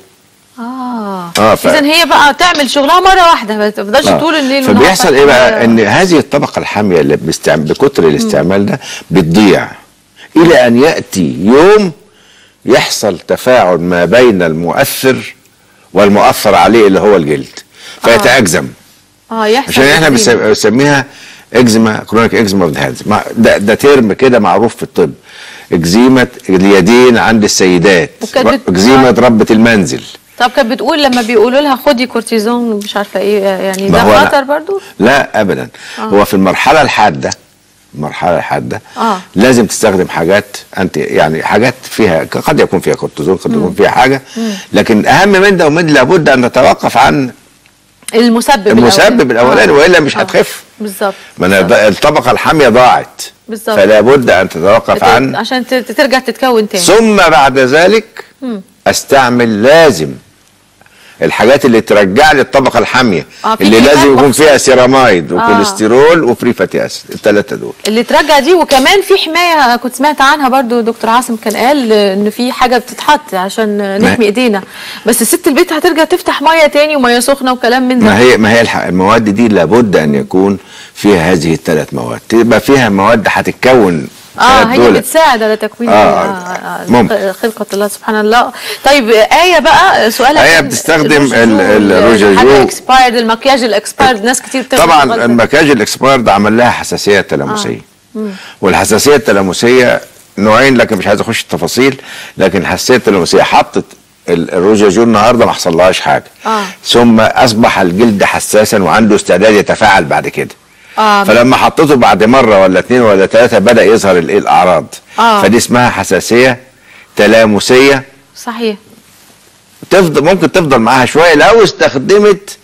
آه. آه ف... اذا هي بقى تعمل شغلها مرة واحدة ما تفضلش آه. طول الليل فبيحصل إيه بقى؟ إن هذه الطبقة الحامية اللي بستعمل بكتر الاستعمال ده بتضيع. إلى أن يأتي يوم يحصل تفاعل ما بين المؤثر والمؤثر عليه اللي هو الجلد. فيتأجزم. آه. يحصل عشان إحنا بنسميها اكزيما chronic eczema of the hands ده, ده term كده معروف في الطب. اكزيما اليدين عند السيدات اكزيما ربة المنزل طب كانت بتقول لما بيقولوا لها خدي كورتيزون مش عارفة إيه يعني ده خطر برضو لا ابدا آه. هو في المرحلة الحادة المرحلة الحادة آه لازم تستخدم حاجات أنت يعني حاجات فيها قد يكون فيها كورتيزون قد يكون فيها حاجة مم. لكن أهم من ده ومن لابد أن نتوقف عن المسبب المسبب الأولاني آه. وإلا مش آه. هتخف بالظبط ما الطبقة الحامية ضاعت. بالظبط فلا بد أن تتوقف عن عشان ترجع تتكون تاني. ثم بعد ذلك مم. أستعمل لازم الحاجات اللي ترجع لي الطبقة الحامية آه، اللي لازم يكون. فيها سيرامايد آه. وكوليسترول و free fatty acid الثلاثه دول اللي ترجع دي وكمان في حماية كنت سمعت عنها برضو دكتور عاصم كان قال إن في حاجة بتتحط عشان نحمي إيدينا بس ست البيت هترجع تفتح مية تاني ومية سخنة وكلام من ده ما هي ما هي المواد دي لابد أن يكون فيها هذه الثلاث مواد تبقى فيها مواد هتتكون آه هي. بتساعد على تكوين آه، آه آه. آه خلقة الله سبحان الله طيب آية بقى سؤالها آية كان بتستخدم الروج اهو، expired المكياج ال expired ناس كتير طبعا. المكياج ال expired عمل لها حساسية تلامسية. مم. والحساسية التلامسية نوعين لكن مش عايز أخش التفاصيل. لكن الحساسية التلامسية حطت ال- الروج اهو النهارده ما حصلهاش حاجة. آه. ثم أصبح الجلد حساسا وعنده استعداد يتفاعل بعد كده. آه. فلما حطيته بعد مرة ولا اتنين ولا ثلاثة بدأ يظهر الايه الأعراض. آه. فدي اسمها حساسية تلامسية. صحيح. تفضل ممكن تفضل معاها شوية لو استخدمت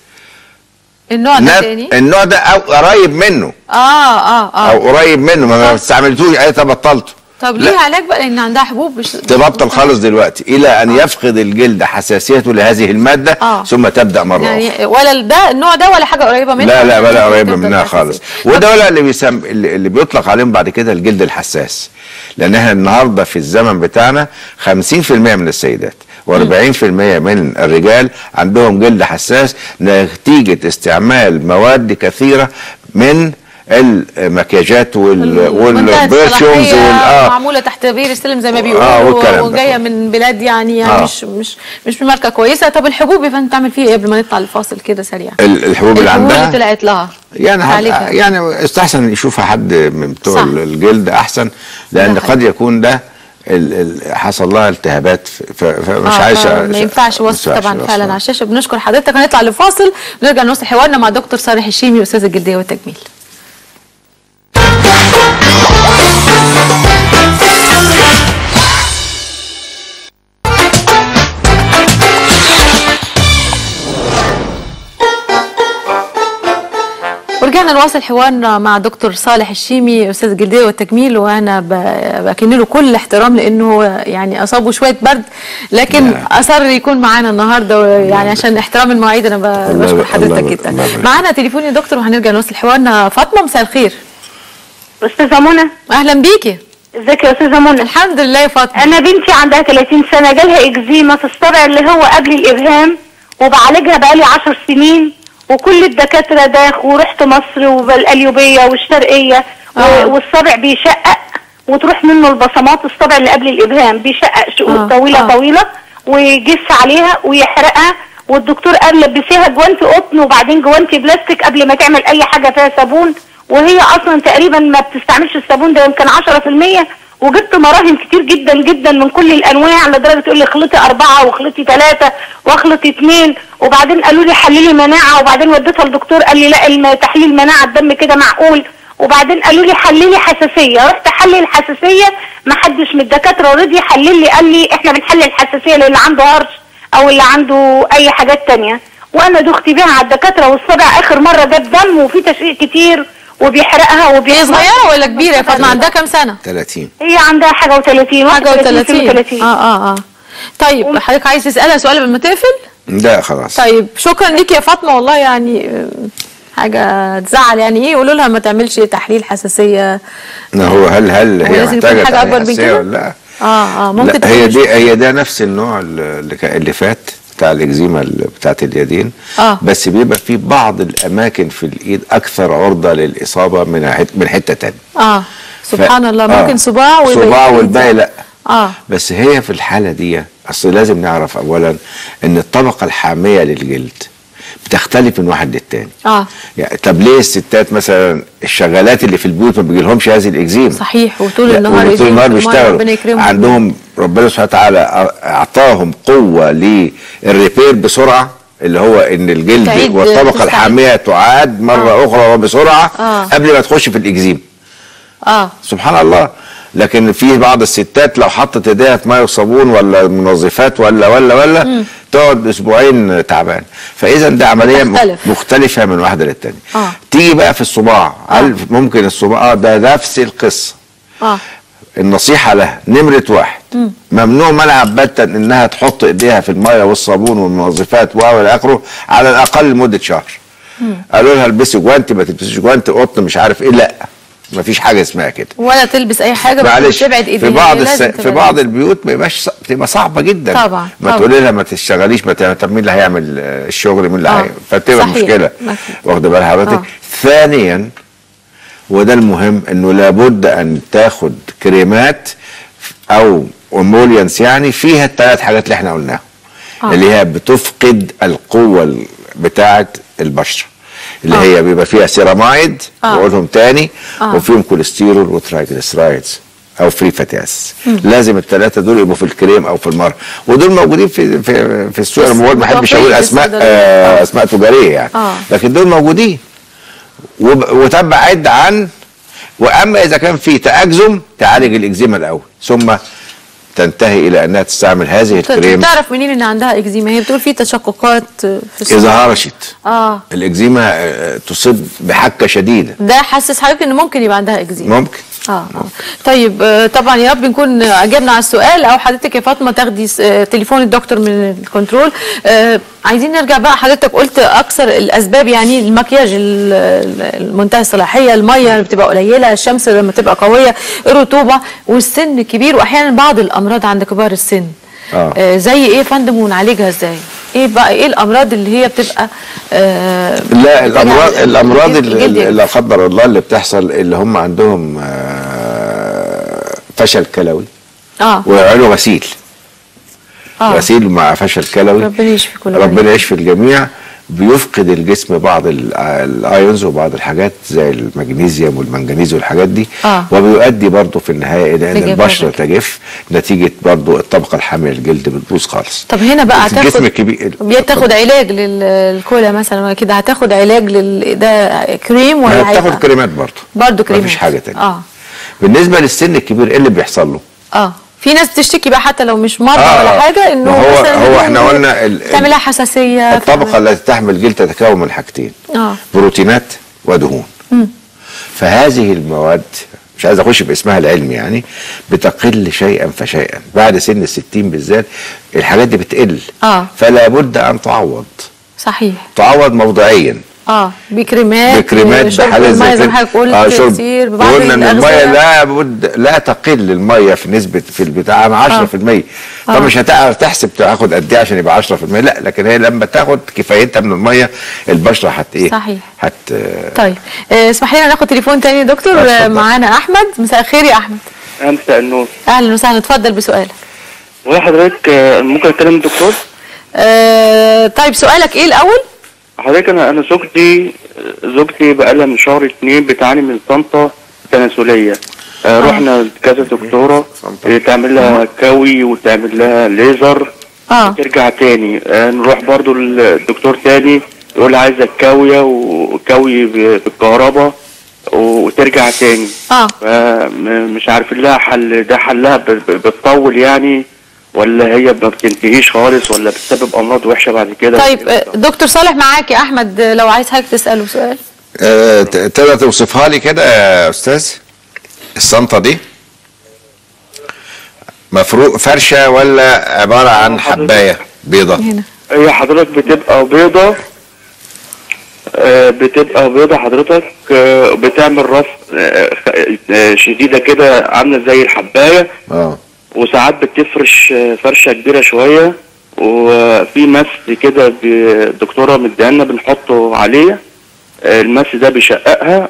النوع ده تاني؟ النوع ده أو قريب منه. آه آه آه. أو قريب منه ما ما استعملتوش. اي بطلته. طب. ليه علاج بقى لأن عندها حبوب مش تبطل خالص دلوقتي إلى أن يفقد الجلد حساسيته لهذه المادة آه. ثم تبدأ مرة أخرى. يعني ولا ده النوع ده ولا حاجة قريبة منها لا لا ولا قريبة منها. خالص وده ولا اللي بيسم اللي بيطلق عليهم بعد كده الجلد الحساس لأن إحنا النهارده في الزمن بتاعنا 50% من السيدات و40% من الرجال عندهم جلد حساس نتيجة استعمال مواد كثيرة من المكياجات وال perfumes وال آه. معمولة تحت بير السلم زي ما آه، بيقولوا ده. وجاية من بلاد يعني يعني آه. مش مش مش من ماركه كويسة. طب الحبوب يا فندم تعمل فيها إيه قبل ما نطلع الفاصل كده سريع؟ ال- الحبوب اللي عندها؟ اللي طلعت لها. يعني. هت- يعني استحسن يشوفها حد من بتوع. الجلد أحسن لأن قد يكون ده حصل لها التهابات فمش آه، عايز ما ينفعش وصف طبعا فعلا. على الشاشه بنشكر حضرتك. هنطلع لفاصل ونرجع نوصل حوارنا مع دكتور صالح الشيمي أستاذ الجلدية والتجميل. ورجعنا نواصل حوارنا مع دكتور صالح الشيمي أستاذ الجلدية والتجميل وأنا بكن له كل الاحترام لأنه يعني أصابه شوية برد لكن أصر يكون معانا النهارده يعني عشان احترام المواعيد أنا الله- بشكر حضرتك جدا. معانا تليفون يا دكتور وهنرجع نوصل حوارنا. فاطمة مساء الخير. أستاذة منى. أهلا بيكي. إزيك يا أستاذة منى؟ الحمد لله يا فاطمة. أنا بنتي عندها 30 سنة جالها إكزيما في الصبع اللي هو قبل الإبهام وبعالجها بقالي 10 سنين وكل الدكاترة داخ ورحت مصر والقليوبيه والشرقية آه. بيشقق وتروح منه البصمات الصبع اللي قبل الإبهام بيشقق شقوق آه، طويلة آه. طويلة ويجس عليها ويحرقها والدكتور قال لبسيها جوانتي قطن وبعدين جوانتي بلاستيك قبل ما تعمل أي حاجة فيها صابون. وهي أصلا تقريبا ما بتستعملش الصابون ده يمكن 10% وجبت مراهم كتير جدا جدا من كل الأنواع. لدرجة تقول لي اخلطي أربعة واخلطي ثلاثة واخلطي اثنين وبعدين قالوا لي حللي مناعة. وبعدين وديتها للدكتور قال لي لا تحليل مناعة الدم كده معقول. وبعدين قالوا لي حللي حساسية. رحت احلل الحساسية ما حدش من الدكاترة رضي يحلل لي قال لي إحنا بنحلل الحساسية للي عنده هرش أو اللي عنده أي حاجات تانية. وأنا دخت بيها على الدكاترة والصبع آخر مرة جاب دم وفي تشقيق كتير. وبيحرقها هي وبيحمر صغيرة ولا كبيرة يا فاطمة؟ عندها كام سنة؟ 30 هي عندها حاجة و30 حاجة و30 30 آه آه آه. طيب حضرتك عايز تسألها سؤال قبل ما تقفل؟ لا خلاص. طيب شكرا ليك يا فاطمة والله يعني آه، حاجة تزعل. يعني إيه؟ قولوا لها ما تعملش تحليل حساسية. ما هو هل هل هو هي محتاجة حاجة أكبر من كده؟ ولا لأ؟ آه آه ممكن لا هي دي هي ده نفس النوع اللي, اللي فات. بتاع الإكزيما بتاعت اليدين. آه. بس بيبقى في بعض الأماكن في الإيد أكثر عرضة للإصابة من حت- من حتة تانية. آه. سبحان الله. آه. ممكن صباع والباقي صباع إيد. والباقي لا. آه. بس هي في الحالة دي أصل لازم نعرف اولا إن الطبقة الحامية للجلد بتختلف من واحد للتاني. آه. يعني طب ليه الستات مثلا الشغالات اللي في البيوت ما بيجيلهمش هذه الإكزيما؟ صحيح وطول النهار وطول النهار بيشتغلوا. عندهم ربنا سبحانه وتعالى أعطاهم قوة للريبير بسرعة اللي هو إن الجلد والطبقة. الحامية تعاد مرة آه. أخرى وبسرعه آه. قبل ما تخش في الاكزيما آه. سبحان الله. لكن في بعض الستات لو حطت إيديها في مية وصابون ولا منظفات ولا ولا ولا. تقعد أسبوعين تعبان. فإذا ده عملية تختلف. مختلفة من واحدة للتانية. آه. تيجي بقى في الصباع. هل ممكن الصباع؟ آه ده نفس القصة. آه. النصيحة لها نمرة واحد ممنوع منع باتا إنها تحط إيديها في المية والصابون والمنظفات و إلى آخره على الأقل لمدة شهر قالوا لها البسي جوانتي ما تلبسيش جوانتي قطن مش عارف إيه لا ما فيش حاجة اسمها كده ولا تلبس أي حاجة معلش تبعد إيديها في بعض الس... في بعض البيوت ما يبقاش بتبقى صعبة جدا طبعا، ما. تقولي لها ما تشتغليش ما طب مين اللي هيعمل آه، الشغل مين اللي آه. هي فبتبقى صحيح. مشكلة. واخدة بال حضرتك آه. ثانيا وده المهم إنه لابد أن تاخد كريمات أو امولينس يعني فيها الثلاث حاجات اللي إحنا قلناها آه. اللي هي بتفقد القوة ال- بتاعه البشرة اللي هي بيبقى فيها سيرامايد آه. بقولهم تاني آه. وفيهم كوليسترول و triglycerides أو free fatty acids لازم الثلاثه دول يبقوا في الكريم أو في المرهم ودول موجودين في في في السوق أنا ما احبش أقول أسماء. آه آه. أسماء تجارية يعني آه. لكن دول موجودين وتبعد عن وأما إذا كان في تأكزم تعالج الإكزيما الأول. ثم تنتهي إلى أنها تستعمل هذه ت- الكريم. تعرف منين إن عندها إكزيما؟ هي بتقول في تشققات في الصدر. إذا هرشت. آه. الإكزيما آه، تصيب بحكة شديدة. ده حسس حضرتك إن ممكن يبقى عندها إكزيما. ممكن. آه آه. طيب آه، طبعا يا رب نكون أجبنا على السؤال أو حضرتك يا فاطمة تاخدي آه، تليفون الدكتور من الكنترول آه، عايزين نرجع بقى حضرتك قلت أكثر الأسباب يعني المكياج ال- ال- المنتهي الصلاحية المية اللي بتبقى قليلة الشمس لما تبقى قوية الرطوبة والسن الكبير واحيانا بعض الأمراض عند كبار السن آه. آه، زي إيه يا فندم ونعالجها إزاي؟ إيه بقى إيه الأمراض اللي هي بتبقى آه لا الامراض الأمراض اللي لا قدر الله اللي بتحصل اللي هم عندهم آه، فشل كلوي آه. ويعملوا غسيل. آه. غسيل مع فشل كلوي. ربنا يشفي كل ربنا. يشفي الجميع. بيفقد الجسم بعض ال- ال ions وبعض الحاجات زي المغنيسيوم والمنجنيز والحاجات دي آه. وبيؤدي برضه في النهاية إلى إن البشرة. تجف نتيجة برضه الطبقة الحامية للجلد بتبوظ خالص. طب هنا بقى في الجسم هتاخد الكبير بتاخد علاج للكولا مثلا كده هتاخد علاج لل ده كريم ولا بتاخد كريمات برضه. برضه كريم. مفيش حاجة تانية. آه. بالنسبة للسن الكبير إيه اللي بيحصل له؟ آه. في ناس بتشتكي بقى حتى لو مش مرضى آه، ولا آه. حاجة إنه هو- مثلا هو إحنا قلنا ال- تعمل لها حساسية الطبقة التي تحمل جلد تتكون من حاجتين آه. بروتينات ودهون. فهذه المواد مش عايز أخش باسمها العلمي يعني بتقل شيئا فشيئا. بعد سن الستين بالذات الحاجات دي بتقل. آه. فلا بد أن تعوض. صحيح. تعوض موضعيا. آه بكريمات بكريمات المية زي زي كده. ما حضرتك قلت آه، شرب. كتير قلنا إن الميه الأغذية. لا بد لا تقل الميه في نسبة في البتاع عن 10% آه. طب مش هتعرف تحسب تاخد قد إيه عشان يبقى 10% لا لكن هي لما تاخد كفايتها من المية البشرة هت إيه؟ صحيح. هت طيب. آه، اسمح لنا ناخد تليفون تاني يا دكتور. آه، معانا أحمد. مساء الخير يا أحمد. مساء النور أهلا وسهلا. اتفضل بسؤالك. هو حضرتك آه، ممكن أتكلم الدكتور؟ آه طيب سؤالك إيه الأول؟ حضرتك أنا أنا زوجتي زوجتي بقالها من شهر اتنين بتعاني من صنطة تناسلية. آه رحنا كذا دكتورة آه، تعمل لها كوي وتعمل لها ليزر. آه. ترجع تاني. آه نروح برضو للدكتور تاني يقول عايزة كاوية وكوي بالكهرباء وترجع تاني. آه. مش عارفين لها حل ده حلها بتطول يعني. ولا هي ما بتنتهيش خالص ولا بتسبب أمراض وحشة بعد كده؟ طيب آه، دكتور صالح معاك يا أحمد لو عايز حضرتك تسأله سؤال. ت- تقدر توصفها لي كده يا أستاذ؟ الصنطه دي؟ مفروق فرشة ولا عبارة عن حباية بيضة؟ هنا. هي حضرتك بتبقى بيضة آه، بتبقى بيضة حضرتك آه، بتعمل آه، شديدة كده عاملة زي الحباية. آه. وساعات بتفرش آه، فرشة كبيرة شوية وفي مس كده الدكتورة مديانا بنحطه عليه. آه، المس ده بيشققها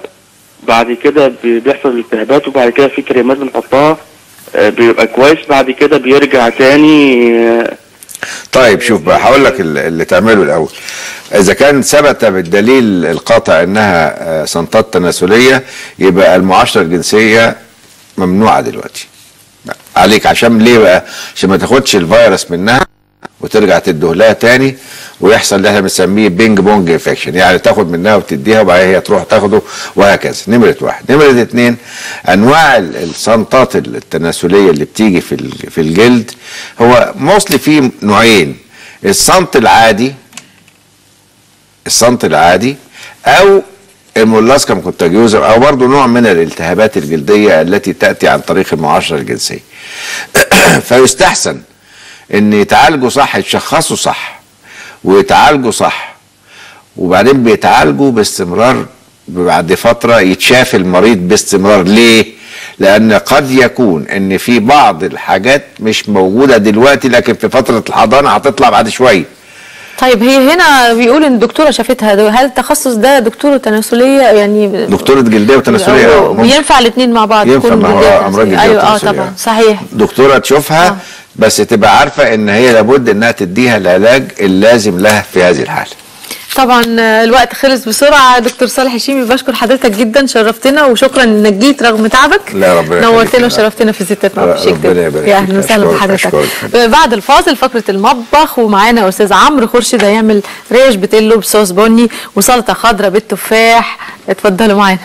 بعد كده بي- بيحصل التهابات وبعد كده في كريمات بنحطها آه، بيبقى كويس. بعد كده بيرجع تاني آه، طيب شوف بقى هقول لك ال- اللي تعمله الأول. إذا كان ثبت بالدليل القاطع إنها آه، سنطات تناسلية يبقى المعاشرة الجنسية ممنوعة دلوقتي. عليك عشان ليه بقى؟ عشان ما تاخدش الفيروس منها وترجع تديه لها تاني ويحصل اللي إحنا بنسميه ping pong infection يعني تاخد منها وتديها وبعدين هي تروح تاخده وهكذا. نمرة واحد. نمرة اتنين أنواع ال- الصنطات التناسلية اللي بتيجي في في الجلد هو موصلي فيه نوعين. الصنط العادي الصنط العادي أو المولاسكم كونتاجيوزا أو برضه نوع من الالتهابات الجلدية التي تأتي عن طريق المعاشرة الجنسية. فيستحسن إن يتعالجوا صح يتشخصوا صح ويتعالجوا صح وبعدين بيتعالجوا باستمرار بعد فترة يتشاف المريض باستمرار. ليه؟ لأن قد يكون إن في بعض الحاجات مش موجودة دلوقتي لكن في فترة الحضانة هتطلع بعد شوية. طيب هي هنا بيقول إن الدكتورة شافتها. هل التخصص ده دكتورة تناسلية؟ يعني دكتورة جلدية وتناسلية. آه،. ينفع الاثنين مع بعض؟ ينفع مع جلدية بعض، وتناسلية. جلدية أيوه آه. طبعا. صحيح. دكتورة تشوفها بس تبقى عارفة إن هي لابد إنها تديها العلاج اللازم لها في هذه الحالة. طبعا آه، الوقت خلص بسرعة. دكتور صالح هشيمي بشكر حضرتك جدا. شرفتنا وشكرا إنك جيت رغم تعبك. لا ربنا نورتنا وشرفتنا في زيتات مطبخ ربنا يا أهلا وسهلا بحضرتك. آه، بعد الفاصل فقرة المطبخ ومعانا أستاذ عمرو خورشيد هيعمل ريش بتلو بصوص بني وسلطة خضراء بالتفاح. اتفضلوا معانا.